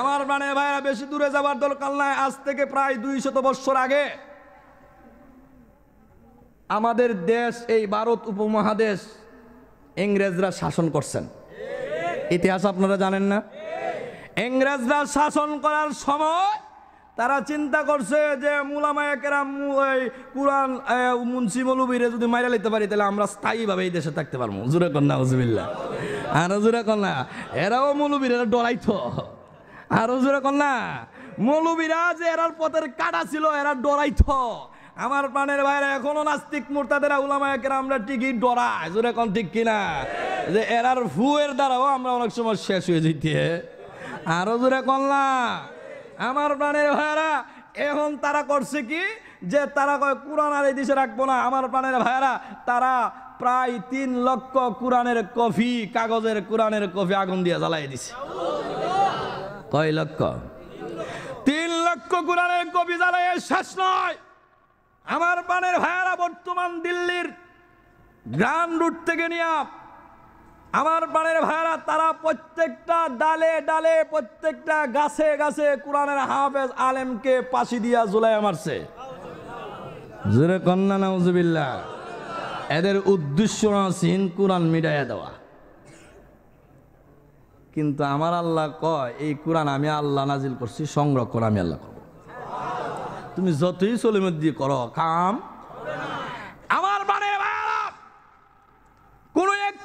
আমার মানে ভাইয়েরা, বেশি দূরে যাবার দরকার নাই। আজ থেকে প্রায় দুই শত বৎসর আগে আমাদের দেশ, এই ভারত উপমহাদেশ ইংরেজরা শাসন করছেন। ইতিহাস আপনারা জানেন না? ইংরেজরা শাসন করার সময় তারা চিন্তা করছে যে মুলামায়াকেরাম ওই কোরআন মুন্সি মৌলবীরে যদি মাইরা লিতে পারি, তাহলে আমরা স্থায়ীভাবে এই দেশে থাকতে পারব। জুরে কন্যা হজবিল্লা আরও জুরে কন্যা, এরাও মৌলবীর এরা ডরাইতো। আরও জুরে কন্যা, মৌলবীরা যে এরার পথের কাটা ছিল, এরা ডরাইতো। আমার প্রাণের বাইরে এখনও নাস্তিক মোর্তাদের উলামায়াকের আমরা ঠিকই ডরাই জোরে কোন ঠিক কিনা? যে এরার ফুয়ের দ্বারাও আমরা অনেক সময় শেষ হয়ে যেতে আরও জোরে কন্যা আমার প্রাণের ভাইয়ারা, এখন তারা করছে কি? যে তারা কয়, কোরআন আর দেশে রাখব না। আমার প্রাণের ভাইয়ারা, তারা প্রায় তিন লক্ষ কোরআনের কফি, কাগজের কোরআনের কফি আগুন দিয়ে জ্বালাই দিছে। কয় লক্ষ? তিন লক্ষ কোরআনের কফি জ্বালাই শেষ নয়। আমার প্রাণের ভাইয়ারা, বর্তমান দিল্লির গ্রাম রুট থেকে নিয়ে আমার বাড়ির ভাইরা তারা প্রত্যেকটা ডালে ডালে, প্রত্যেকটা গাছে গাছে কোরআনের হাফেজ আলেমকে পাশি দিয়া জুলাই মারছে। জোরে কন্যা, নাউজুবিল্লাহ। এদের উদ্দেশ্য সিন কোরআন মিটাইয়া দেওয়া। কিন্তু আমার আল্লাহ কয়, এই কোরআন আমি আল্লাহ নাজিল করছি, সংরক্ষণ আমি আল্লাহ করব। তুমি যতই চলিমত দিয়ে করো কাম আমার মানে ভাইরা কোন এক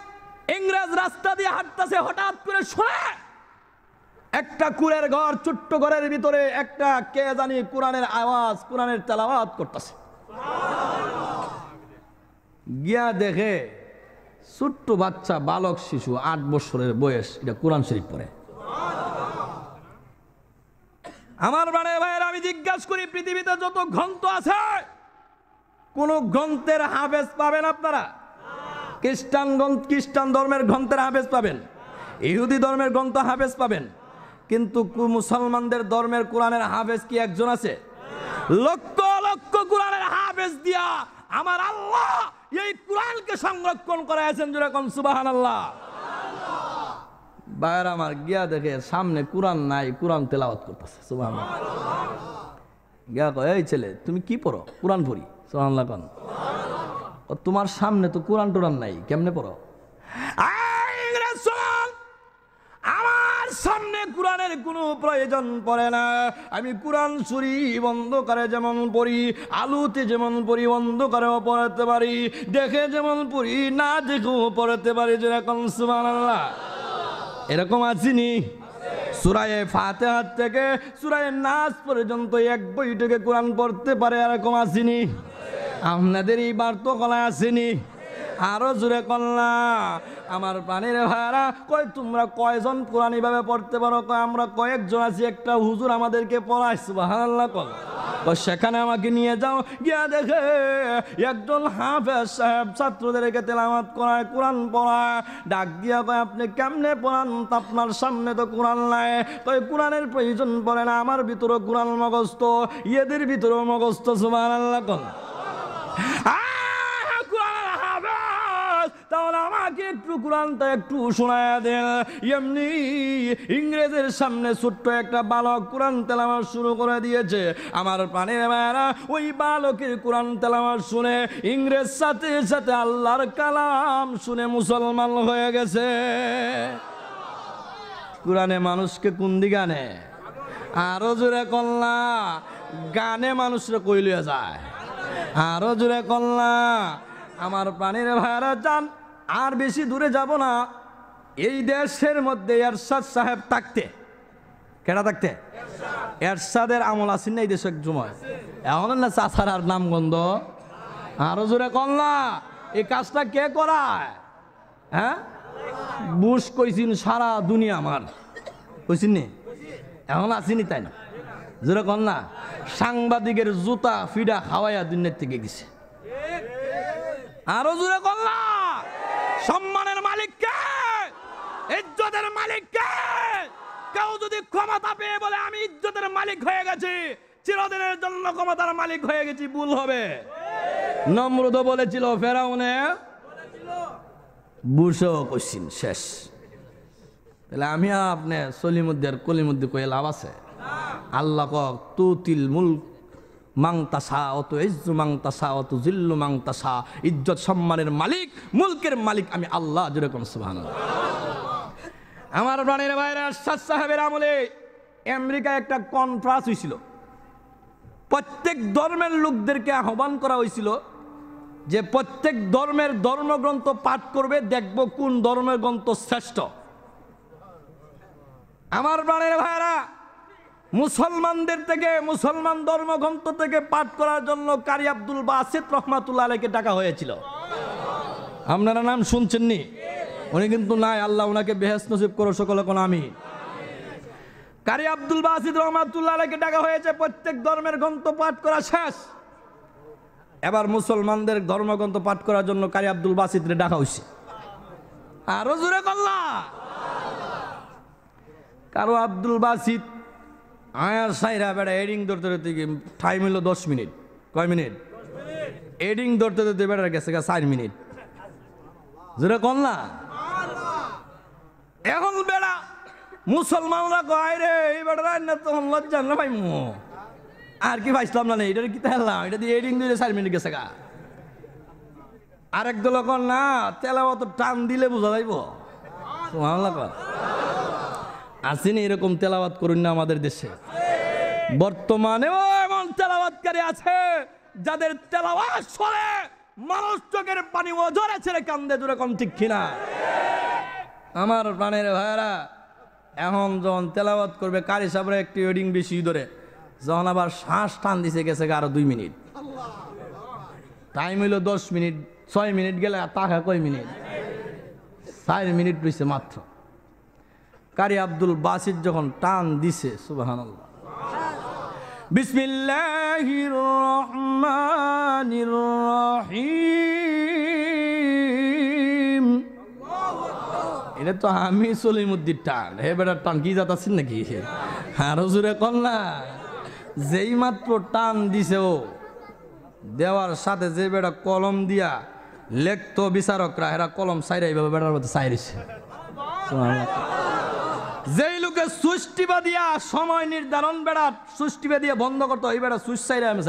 ইংরেজ রাস্তা দিয়ে হাঁটতেছে হঠাৎ করে একটা কুরের ঘর, ছোট্ট ঘরের ভিতরে একটা কে জানি কোরআনের আওয়াজ, কোরআনের তেলাওয়াত করতেছে। গিয়া দেখে ছোট্ট বাচ্চা, বালক, শিশু, আট বছরের বয়স, এটা কোরআন শরীফ পড়ে। আমার মানে ভাইয়ের, আমি জিজ্ঞাসা করি, পৃথিবীতে যত গ্রন্থ আছে, কোন গ্রন্থের হাফেজ পাবেন আপনারা? খ্রিস্টান খ্রিস্টান ধর্মের গ্রন্থের হাফেজ পাবেন। ইহুদি ধর্মের গ্রন্থ হাফেজ পাবেন। কিন্তু মুসলমানদের ধর্মের কোরআনের হাফেজ কি একজন আছে? লক্ষ লক্ষ কোরআনের হাফেজ দিয়া আমার আল্লাহ এই কোরআনকে সংরক্ষণ করে আছেন যেরকম সুবাহান আল্লাহ বাইর আমার গিয়া দেখে সামনে কোরআন নাই, কোরআন তেলাওয়াত করতেছে সুবাহান গিয়া কয়, এই ছেলে, তুমি কি পড়ো? কোরআন পড়ি? সুবাহান তোমার সামনে তো কোরআন টোরান নাই, কেমনে পড়ো? আয় ইংরেজ শোন, আমার সামনে কোরআনের কোনো প্রয়োজন পড়ে না। আমি কোরআন চুরি বন্ধ করে যেমন পড়ি, আলুতে যেমন পড়ি বন্ধ করেও পড়াতে পারি। দেখে যেমন পড়ি, না দেখেও পড়াতে পারি যেরকম সুমান আল্লাহ এরকম আছিনি? সুরায়ে ফাতেহাত থেকে সুরায়ে নাচ পর্যন্ত এক বই থেকে কোরআন পড়তে পারে এরকম আসিনি আপনাদের এই বার্ত কলা আসেনি আরও জুড়ে কল্লা আমার প্রাণীর ভাইরা কই তোমরা কয়জন কোরআন এইভাবে পড়তে পারো? কয় আমরা কয়েকজন আছি একটা হুজুর আমাদেরকে পড়াই সুবহানাল্লাহ কল সেখানে আমাকে নিয়ে যাও গিয়া দেখে একজন হাফেজ সাহেব ছাত্রদেরকে তেলামাত করায় কোরআন পড়ায়। ডাক দিয়া কয় আপনি কেমনে পড়ান? আপনার সামনে তো কোরআন নাই। কয় কোরআনের প্রয়োজন পড়ে না আমার ভিতরে কোরআন মগস্ত ইয়েদের ভিতরেও মগস্ত সুবহানাল্লাহ কল আহ, আমাকে একটু কোরআনটা একটু শোনায় দেন। এমনি ইংরেজের সামনে ছোট্ট একটা বালক কোরআন তেলামার শুরু করে দিয়েছে। আমার প্রাণের মায়েরা, ওই বালকের কোরআন তেলামার শুনে ইংরেজ সাথে সাথে আল্লাহর কালাম শুনে মুসলমান হয়ে গেছে। কোরআনে মানুষকে কোন দিকে আনে? আরও জোরে কল্লা গানে মানুষরা কইলিয়া যায়। আরও জোরে কল্লা আমার প্রাণীর ভাইরা যান আর বেশি দূরে যাব না। এই দেশের মধ্যে এরশাদ সাহেব থাকতে। কেটা থাকতে? এরশাদের আমল আসেন না এই দেশে সময় এখন না চাষার আর নামগন্ধ আরও জোরে কল্লা এই কাজটা কে করায়? হ্যাঁ? বুশ কইছিন সারা দুনিয়া আমার। কইছিন নি? এখন আসিনি তাই না? জোরে কন না। সাংবাদিকের জুতা ফিডা খাওয়াইয়া দুনিয়ার থেকে গেছে। আরও জোরে না। সম্মানের মালিক কে ইজ্জতের মালিক কে কেউ যদি ক্ষমতা পেয়ে বলে, আমি ইজ্জতের মালিক হয়ে গেছি, চিরদিনের জন্য ক্ষমতার মালিক হয়ে গেছি, ভুল হবে। নমরুদ বলেছিল, ফেরাউনে বুঝেও কোশ্চিন, শেষ। তাহলে আমি আপনি সলিমুদ্দের কলিমুদ্দি কয়ে লাভ আছে? আল্লাহ কক তু তিল মুল মাংতাসা অত ইজ্জু মাংতাসা অত জিল্লু মাংতাসা ইজ্জত সম্মানের মালিক, মুলকের মালিক আমি আল্লাহ যেরকম সুবহান আমার প্রাণের বাইরে আশাদ সাহেবের আমলে আমেরিকায় একটা কনফারেন্স হয়েছিল প্রত্যেক ধর্মের লোকদেরকে আহ্বান করা হয়েছিল যে প্রত্যেক ধর্মের ধর্মগ্রন্থ পাঠ করবে, দেখব কোন ধর্মের গ্রন্থ শ্রেষ্ঠ। আমার প্রাণের ভাইরা মুসলমানদের থেকে, মুসলমান ধর্মগ্রন্থ থেকে পাঠ করার জন্য কারি আব্দুল বাসিত রহমাতুল্লাহ আলাইকে ডাকা হয়েছিল। আপনারা নাম শুনছেননি? উনি কিন্তু নাই, আল্লাহ ওনাকে বেহেস নসিব করো সকলে কোন আমি। কারি আব্দুল বাসিদ রহমাতুল্লাহ আলাইকে ডাকা হয়েছে, প্রত্যেক ধর্মের গ্রন্থ পাঠ করা শেষ। এবার মুসলমানদের ধর্মগ্রন্থ পাঠ করার জন্য কারি আব্দুল বাসিদরে ডাকা হয়েছে। আরও জোরে কল্লা। কারও আব্দুল বাসিদ আয়ার সাইরা বেড়া এডিং ধরতে ধরতে টাইম হলো দশ মিনিট। কয় মিনিট? এডিং ধরতে ধরতে বেড়া গেছে চার মিনিট। জোরে কল না? এখন বেড়া মুসলমানরা কয় রে, এই বেড়া না তখন লজ্জা না ভাই মু। আর কি ভাইছিলাম না এটা কি তাহলাম এটা দিয়ে এডিং দিলে চার মিনিট গেছে গা। আরেক দল না তেলা অত টান দিলে বোঝা যাইব। সুবহানাল্লাহ কন আসেনি এরকম তেলাওয়াত করুন না আমাদের দেশে। বর্তমানেও এমন তেলাওয়াতকারী আছে যাদের তেলাওয়াত শুনে, মানুষ চোখের পানি ওজরে ছেড়ে কান্দে দূরে কম ঠিক কিনা? আমার প্রাণের ভাইয়ারা, এখন যখন তেলাওয়াত করবে, কারি সাবরে একটি ওয়েডিং বেশি ধরে, যখন আবার শ্বাস টান দিছে, গেছে আরও দুই মিনিট। টাইম হইল দশ মিনিট, ছয় মিনিট গেলে টাকা কয় মিনিট? চার মিনিট রয়েছে মাত্র। কারি আব্দুল বাসিদ যখন টান দিছে সুবাহান বিসমিল্লাহির রহমানির রহিম এটা তো আমি সলিমুদ্দিন টান। হে বেটার টান কি যাতাচ্ছেন নাকি? আরও জুড়ে কল না। যেই মাত্র টান দিছে ও, দেওয়ার সাথে যে বেটা কলম দিয়া লেখতো বিচারকরা এরা কলম সাইরা এইভাবে বেটার মধ্যে সাইরেছে যেই লোকে সুষ্টিবা দিয়া সময় নির্ধারণ বেড়া সুষ্টিবা দিয়ে বন্ধ করতো ওই বেড়া সুইচ সাইরে আমি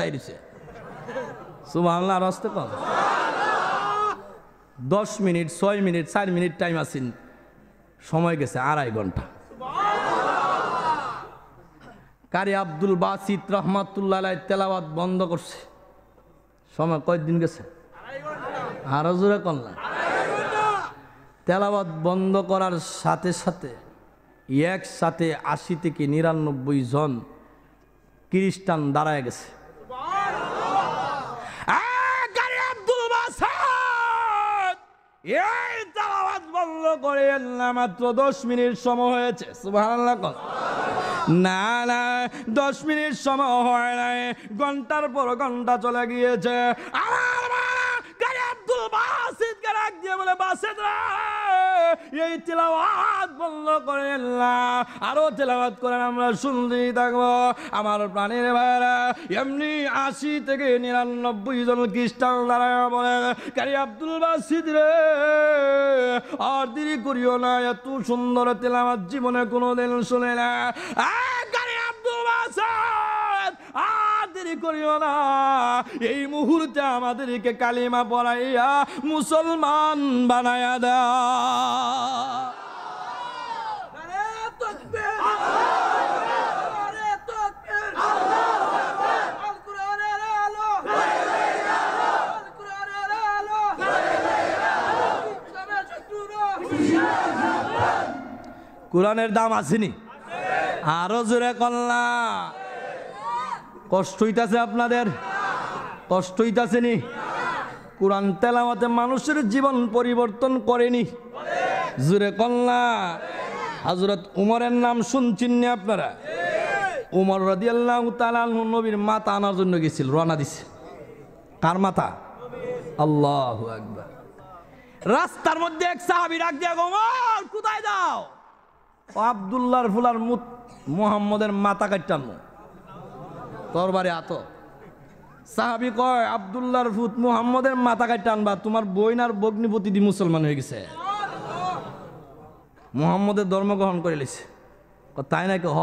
সুবাহ আল্লাহ রস্তে কম দশ মিনিট, ছয় মিনিট, চার মিনিট টাইম আছেন। সময় গেছে আড়াই ঘণ্টা। কারি আব্দুল বাসিত রহমাতুল্লাহ তেলাওয়াত বন্ধ করছে। সময় কয়দিন গেছে? আরও জোরে কন্যা তেলাওয়াত বন্ধ করার সাথে সাথে একসাথে আশি থেকে নিরানব্বই জন খ্রিস্টান দাঁড়ায় গেছে! এই দশ মিনিট সময় হয়েছে। না দশ মিনিট সময় হয় নাই। ঘণ্টার পর ঘণ্টা চলে গিয়েছে। আমার গাড়ি আব্দুল বাসিদ কে রাখ দিয়ে বলে বাসিদ এই তেলাওয়াত বন্ধ করেন না আরও তেলাওয়াত করেন আমরা শুনতেই থাকব। আমার প্রাণের ভাইরা এমনি আশি থেকে নিরানব্বই জন খ্রিস্টান দ্বারা বলে, কারি আব্দুল বাসিদ রে, আর দেরি করিও না, এত সুন্দর তেলাওয়াত জীবনে কোনোদিন শুনে না। কারি আব্দুল বাসিদ! আর দেরি করিও না। এই মুহূর্তে আমাদেরকে কালিমা পড়াইয়া মুসলমান বানায়া শত্রুরা কোরআনের দাম আসেনি। আরও জোরে কল্লা কষ্ট হইতাছে আপনাদের? কষ্ট হইতাছে নি কোরআন তেলাওয়াতে মানুষের জীবন পরিবর্তন করেনি। জোরে কল্লা। হজরত উমরের নাম শুনছেন নি আপনারা? উমর রাদি আল্লাহ নবীর মাথা আনার জন্য গেছিল, রওনা দিছে। কার মাথা? আল্লাহ একবার রাস্তার মধ্যে এক সাহাবি ডাক দিয়া গোমর কোথায় যাও? ও আবদুল্লাহর ফুলার মুত, মুহাম্মদের মাথা তরবারে আত। সাহাবি কয়, আবদুল্লাহর ফুত মুহাম্মদের মাথা কাটতে আনবা, তোমার বইনার বগ্নিপতি দি মুসলমান হয়ে গেছে। মুহাম্মদের ধর্ম গ্রহণ করে লিছে। তাই নাকি? হ,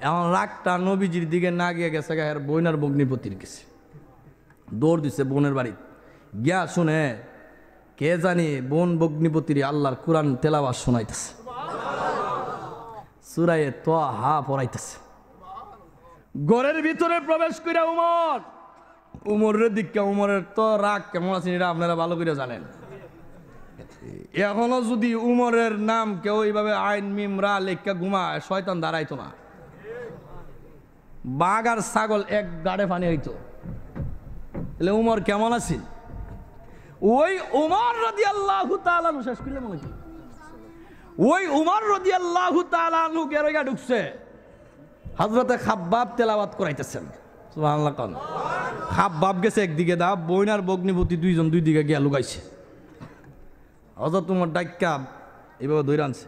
এখন রাগটা নবীজির দিকে না গিয়ে গেছে গা, এর বইনার বগ্নিপতির গেছে। দৌড় দিছে বোনের বাড়ি গিয়া শুনে, কে জানি বোন বগ্নিপতির আল্লাহর কোরআন তেলাবাস শোনাইতেছে। সুরায়ে তো হা পড়াইতেছে। ঘরের ভিতরে প্রবেশ করে উমর। উমরের দিককে উমরের তো রাগ কেমন আছে এটা আপনারা ভালো করে জানেন। এখনও যদি উমরের নাম কেউ এইভাবে আইন মিমরা লেখা ঘুমায়, শয়তান দাঁড়াইতো না। বাঘ আর ছাগল এক গাড়ে ফানি হইতো। তাহলে উমর কেমন আছেন ওই উমর রদি আল্লাহ শেষ করলে মনে কি? ওই উমর রদি আল্লাহ ঢুকছে। হজরতে খাব্বাব তেলাওয়াত করাইতেছেন। কোন। খাব্বাব গেছে একদিকে দা বইনার বগ্নিপতি দুইজন দুই দিকে গিয়া লুকাইছে। হজরত তোমার ডাক্কা এইভাবে দৈরা আনছে।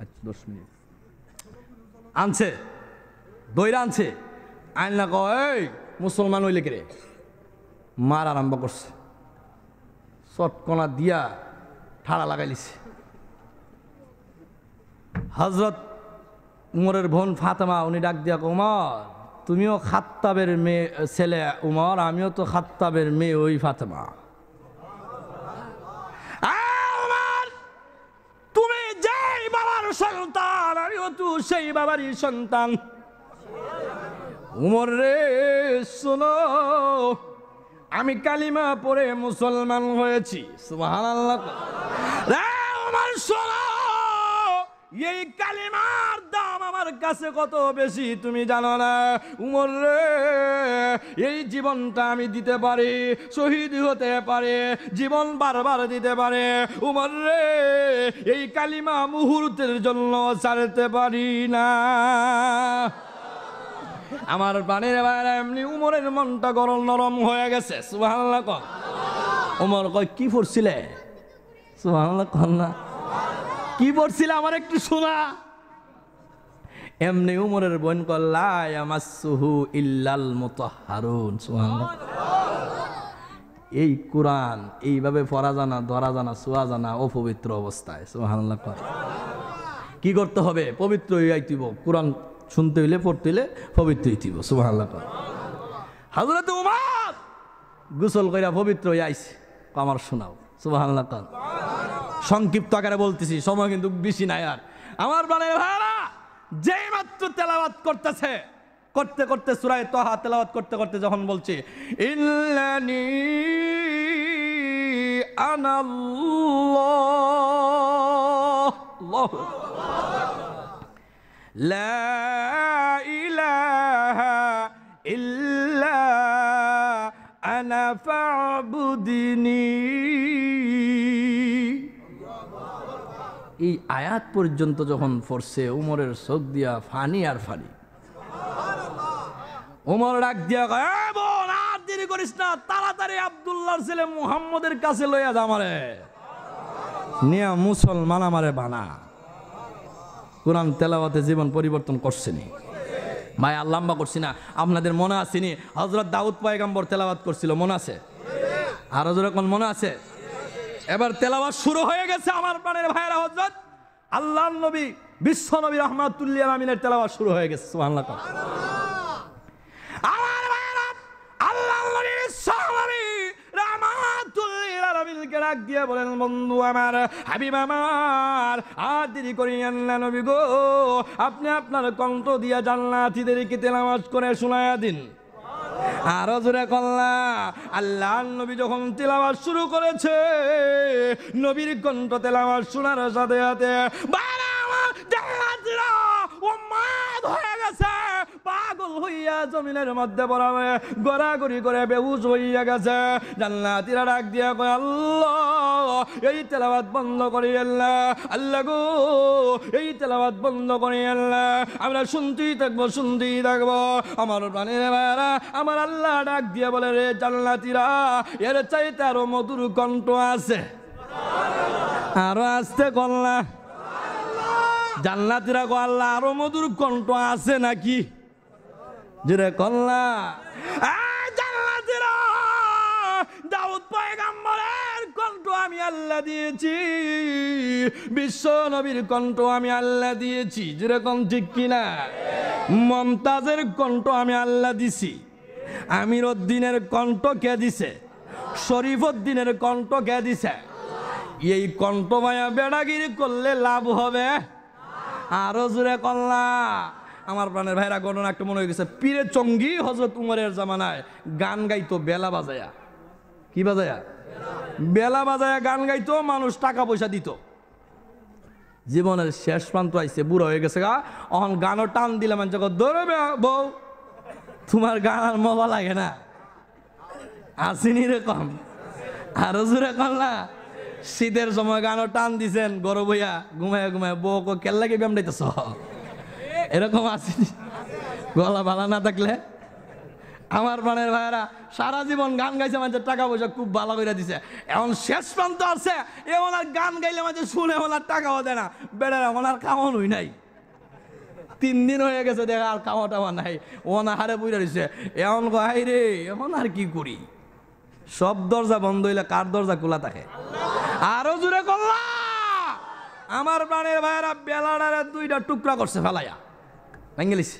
আচ্ছা দশ মিনিট। আনছে দৈরা আনছে। আইন কয় মুসলমান হইলে কে মার আরম্ভ করছে। চটকনা দিয়া ঠাড়া লাগাইলিছে হজরত উমরের বোন ফাতেমা উনি ডাক দিয়া কয়, উমর তুমিও খাত্তাবের মেয়ে ছেলে উমর আমিও তো খাত্তাবের মেয়ে ওই ফাতেমা। তুমি বাবার সেই বাবারই সন্তান। উমর রে শোনো আমি কালিমা পরে মুসলমান হয়েছি। শোনো এই কালিমার আমার কাছে কত বেশি তুমি জানো না? উমর রে, এই জীবনটা আমি দিতে পারি, শহীদ হতে পারে, জীবন বারবার দিতে পারে। উমর রে, এই কালিমা মুহূর্তের জন্য ছাড়তে পারি না। আমার প্রাণের বাইরে এমনি উমরের মনটা গরম নরম হয়ে গেছে, সুবহানাল্লাহ কন উমর কয়, কি পড়ছিলে? সুবহানাল্লাহ কন না। কি পড়ছিলে? আমার একটু শোনা। এমনি উমরের বোন সুহু ইল্লাল এই কোরআন এইভাবে পড়া জানা, ধরা জানা, শোয়া জানা অপবিত্র অবস্থায়। সুবহানাল্লাহ কি করতে হবে? পবিত্র হইয়াইতিব কোরআন শুনতে হইলে, পড়তে হইলে পবিত্র হইতিব সুবহানাল্লাহ হাজরত উমার গোসল কইরা পবিত্র হয়ে আমার শোনাও। সুবহানাল্লাহ সংক্ষিপ্ত আকারে বলতেছি, সময় কিন্তু বেশি নাই আর। আমার বানের ভাইরা যে মাত্র তেলাওয়াত করতেছে, করতে করতে সুরায় তোহা তেলাওয়াত করতে করতে যখন বলছে, ইল্লানি আনাল্লাহ লা ইলাহা ইল্লা আনা ফাবুদিনী। এই আয়াত পর্যন্ত যখন পড়ছে, উমরের চোখ দিয়া ফানি আর ফানি। উমর ডাক দিয়া "এ বোন, আর দেরি করিস না, তাড়াতাড়ি আব্দুল্লাহর ছেলে মুহাম্মদের কাছে লইয়া যা আমারে। নিয়া মুসলমান আমারে বানা। কোরআন তেলাওয়াতে জীবন পরিবর্তন করছেনি ভাই আল্লাম্বা করছি না। আপনাদের মনে আসেনি হজরত দাউদ পয়গাম্বর তেলাওয়াত করছিল, মনে আছে? আরও যেরকম মনে আছে? এবার তেলাওয়াত শুরু হয়ে গেছে আমার প্রাণের ভাইরা হজরত। আল্লাহ নবী, বিশ্ব নবী রহমাতুল্লিয়া আমিনের শুরু হয়ে গেছে, সুবহানাল্লাহ। আমার ভাইরা আল্লাহ নবী, বিশ্ব নবী ডাক দিয়ে বলেন, বন্ধু আমার, হাবিব আমার নবী গো। আপনি আপনার কণ্ঠ দিয়া জান্নাতীদেরকে তেলাওয়াত করে শোনায়া দিন। আরও জোরে কল্লা আল্লাহ নবী যখন তেলাওয়াত শুরু করেছে, নবীর কণ্ঠ তেলাওয়াত শোনার সাথে সাথে জান্নাতীরা করে গেছে। ডাক দিয়া আল্লাহ, এই বন্ধ আল্লাহ গো, এই বন্ধ আল্লাহ। আমরা শুনতেই থাকব শুনতেই থাকব। আমার প্রাণের ভাইয়ারা আমার আল্লাহ ডাক দিয়ে বলে রে জান্নাতীরা, এর চাইতে আরও মধুর কণ্ঠ আছে। আরও আসতে কল্লা জান্নাতীরা গো আল্লাহ, আরও মধুর কণ্ঠ আছে নাকি? জুড়ে কল্লা জান্নাতীরা, দাউদ পয়গাম্বরের কণ্ঠ আমি আল্লাহ দিয়েছি। বিশ্ব নবীর কণ্ঠ আমি আল্লাহ দিয়েছি। যেরকম ঠিক কিনা? মমতাজের কণ্ঠ আমি আল্লাহ দিছি। আমির উদ্দিনের কণ্ঠ কে দিছে? শরীফ উদ্দিনের কণ্ঠ কে দিছে? এই কণ্ঠ মায়া বেড়াগিরি করলে লাভ হবে। আরও জোরে কল্লা। আমার প্রাণের ভাইরা, ঘটনা একটা মনে হয়ে গেছে পীরে চঙ্গি হজরত উমরের জামানায় গান গাইতো, বেলা বাজায়া। কি বাজায়া? বেলা বাজায়া গান গাইতো, মানুষ টাকা পয়সা দিত। জীবনের শেষ প্রান্ত আইছে, বুড়ো হয়ে গেছে গা। অহন গানও টান দিলে মানুষ ধরে বউ, তোমার গান আর মজা লাগে না। আসেনি রেকম আরও জোরে কল না শীতের সময় গানও টান দিছেন গরম হইয়া ঘুমায় ঘুমায় বউ কো কেল্লাকে ব্যায়াম দিতেছ এরকম আসেনি গলা ভালো না থাকলে? আমার প্রাণের ভাইয়েরা, সারা জীবন গান গাইছে মানুষের টাকা পয়সা খুব ভালো করে দিছে। এখন শেষ প্রান্ত আছে, এমন আর গান গাইলে মানুষ শুনে এমন আর টাকাও দেয় না। বেড়ে এমন আর কামন হই নাই। তিন দিন হয়ে গেছে, দেখা আর খাওয়া টাওয়া নাই। ওনা হারে বুঝে দিছে। এমন কয় রে এমন আর কি করি? সব দরজা বন্ধ হইলে কার দরজা খোলা থাকে? আরও জুড়ে আমার প্রাণের ভাইয়েরা বেলাডারে দুইটা টুকরা করছে ফেলাইয়া। ভেঙ্গেলিস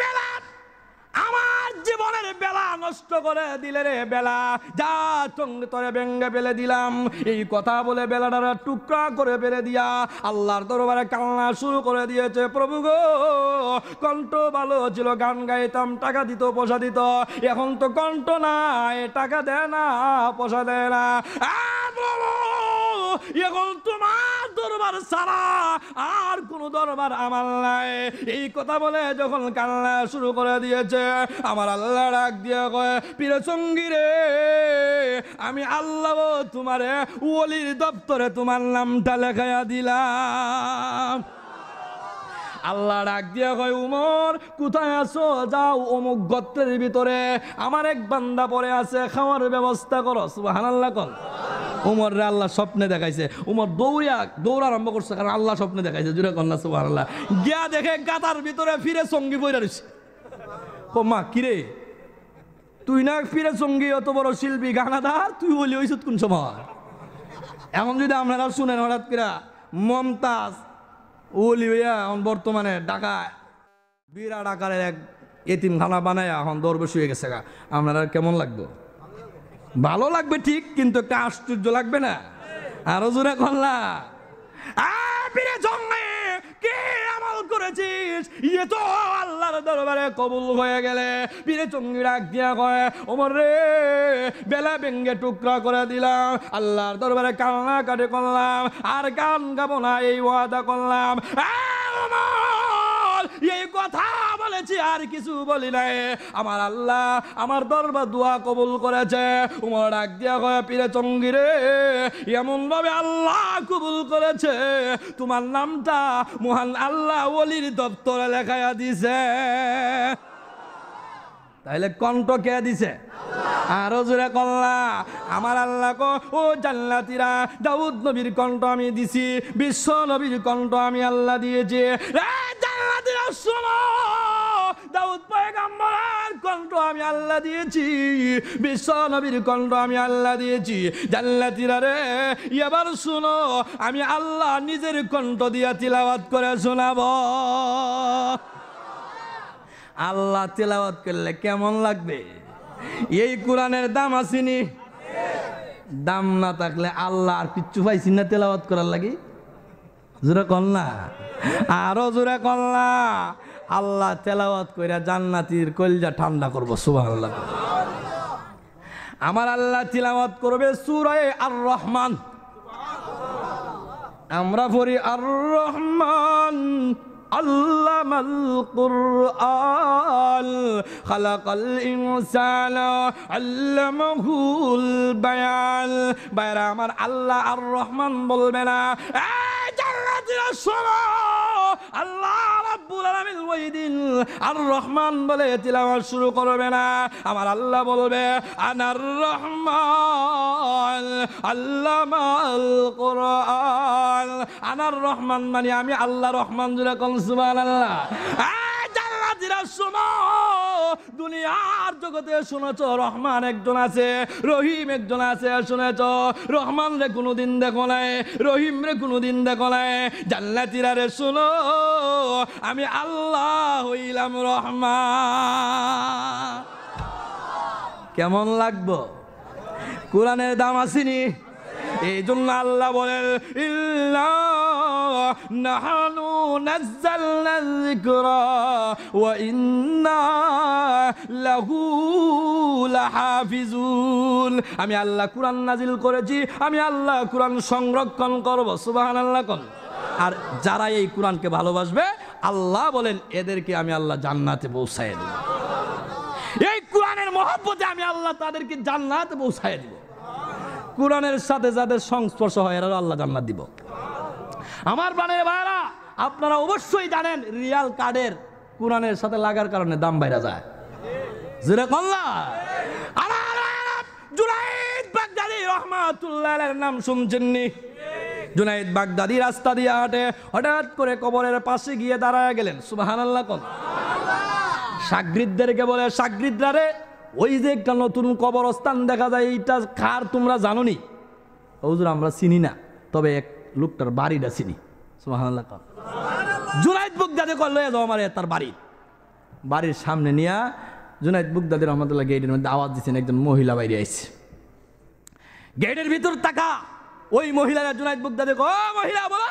বেলা আমার জীবনের বেলা নষ্ট করে দিলে রে বেলা। যা তোরে ব্যঙ্গে ফেলে দিলাম। এই কথা বলে বেলাটারা টুকরা করে ফেলে দিয়া আল্লাহর দরবারে কান্না শুরু করে দিয়েছে, প্রভু গো, কণ্ঠ ভালো ছিল, গান গাইতাম, টাকা দিত, পয়সা দিত। এখন তো কণ্ঠ নাই, টাকা দেয় না, পয়সা দেয় না। এখন তোমার দরবার ছাড়া আর কোন দরবার আমার নাই। এই কথা বলে যখন কান্না শুরু করে দিয়েছে, আমার আল্লাহ ডাক দিয়ে কয়, পীরে সঙ্গী রে আমি আল্লাহ তোমারে, ওলির দপ্তরে তোমার নামটা লেখাইয়া দিলাম। আল্লাহ ডাক দিয়ে কয়, উমর, কোথায় আছো? যাও অমুক গত্রের ভিতরে। আমার এক বান্দা পরে আছে, খাওয়ার ব্যবস্থা করো। সুবহানাল্লাহ কল উমর রে আল্লাহ স্বপ্নে দেখাইছে। উমর দৌড়িয়া, দৌড় আরম্ভ করছে, কারণ আল্লাহ স্বপ্নে দেখাইছে। জুড়ে কন্যা সুবহানাল্লাহ। গিয়া দেখে গাতার ভিতরে ফিরে সঙ্গী বইরা রয়েছে ও মা কিরে তুই না ফিরে সঙ্গী অত বড় শিল্পী, গানাদার? তুই বলি ওই কোন সময় এখন যদি আপনারা শুনেন হঠাৎ করে মমতাজ, ওলি হইয়া এখন বর্তমানে ঢাকায় বিরাট আকারের এক এতিমখানা বানায় এখন দরবে শুয়ে গেছে গা। আপনারা কেমন লাগবে? ভালো লাগবে ঠিক, কিন্তু একটা আশ্চর্য লাগবে না? আরও জোরে কল্লা ইয়ে তো আল্লাহর দরবারে কবুল হয়ে গেলে। পীরে চঙ্গি ডাক কয় ওমর বেলা বেঙ্গে টুকরা করে দিলাম। আল্লাহর দরবারে কান্না কাটে করলাম। আর গান গাবো না এই ওয়াদা করলাম। ওমর, এই কথা বলেছি আর কিছু বলি নাই। আমার আল্লাহ আমার দরবার দোয়া কবুল করেছে। উমর ডাক দিয়া কয়, পীরে চঙ্গি রে এমন ভাবে আল্লাহ কবুল করেছে। তোমার নামটা মহান আল্লাহ ওলির দপ্তরে লেখাইয়া দিছে। তাইলে কণ্ঠ কে দিছে? আরও জোরে কল্লা আমার আল্লাহ ও জান্নাতিরা, দাউদ নবীর কণ্ঠ আমি দিছি, বিশ্ব নবীর কণ্ঠ আমি আল্লাহ দিয়েছি। জান্নাতিরা, শোনো, দাউদ পয়গাম্বরের কণ্ঠ আমি আল্লাহ দিয়েছি, বিশ্ব নবীর কণ্ঠ আমি আল্লাহ দিয়েছি। জান্নাতিরা রে, এবার শুনো, আমি আল্লাহ নিজের কণ্ঠ দিয়া তিলাওয়াত করে শোনাবো। আল্লাহ তেলাওয়াত করলে কেমন লাগবে? এই কোরআনের দাম আসেনি দাম না থাকলে আল্লাহ আর কিচ্ছু পাইছি না তেলাওয়াত করার লাগি। জোরে কল্লা আরও জোরে কল্লা আল্লাহ তেলাওয়াত কইরা জান্নাতির কলজা ঠান্ডা করব, সুবহানাল্লাহ। আমার আল্লাহ তিলাওয়াত করবে সূরায়ে আর রহমান আমরা পড়ি আর রহমান علم القرآن خلق الإنسان علمه البيان বাইরা আমার আল্লাহ আর রহমান বলবে না এই জান্নাতীরা শোনো আল্লাহ রাব্বুল আলামিন ওই দিন আর রহমান বলে তিলাওয়াত শুরু করবে না আমার আল্লাহ বলবে আনার রহমান আল্লামাল কোরআন আনার রহমান মানে আমি আল্লাহ রহমান জুড়ে কম জান্নাতীরা শোনো, দুনিয়ার জগতে শুনেছ, রহমান একজন আছে, রহিম একজন আছে, শুনেছ, রহমান রে কোনোদিন দেখো নাই, রহিম রে কোনোদিন দেখো নাই। জান্নাতিরা রে, শুনো, আমি আল্লাহ হইলাম রহমান। কেমন লাগবো? কোরআনের দাম আসেনি? এই জন্য আল্লাহ বলেন নাহানু নাজ্জালনা যিকরা ওয়া ইন্না লাহু লাহাফিজুন। আমি আল্লাহ কুরআন নাজিল করেছি, আমি আল্লাহ কুরআন সংরক্ষণ করব, সুবহানাল্লাহ কোন। আর যারা এই কোরআনকে ভালোবাসবে, আল্লাহ বলেন, এদেরকে আমি আল্লাহ জান্নাতে পৌঁছায় দেব। এই কোরআনের মহব্বতে আমি আল্লাহ তাদেরকে জান্নাতে পৌঁছায় দিব। কোরআনের সাথে যাদের সংস্পর্শ হয় এরা আল্লাহ জান্নাত দিব। আমার বানের ভাইরা আপনারা অবশ্যই জানেন, রিয়াল কার্ডের কোরআনের সাথে লাগার কারণে দাম বাইরা যায়। নাম শুনছেননি জুনাইদ বাগদাদি রাস্তা দিয়ে হঠাৎ করে কবরের পাশে গিয়ে দাঁড়ায় গেলেন। সুবহানাল্লাহ কোন। সাগরিদদেরকে বলে, সাগরিদরা রে ওই যে একটা নতুন কবরস্থান দেখা যায় এইটা কার তোমরা জানো নি হুজুর আমরা চিনি না তবে এক লোকটার বাড়িটা চিনি। কোন জুনাইদ বুগদাদি করল এ যাও আমার তার বাড়ি। বাড়ির সামনে নিয়ে জুনাইদ বুগদাদি রহমতুল্লাহ গেটের মধ্যে আওয়াজ দিচ্ছেন একজন মহিলা বাইরে আইছে। গেটের ভিতর তাকা ওই মহিলারা জুনাইদ বুগদাদি ও মহিলা বলো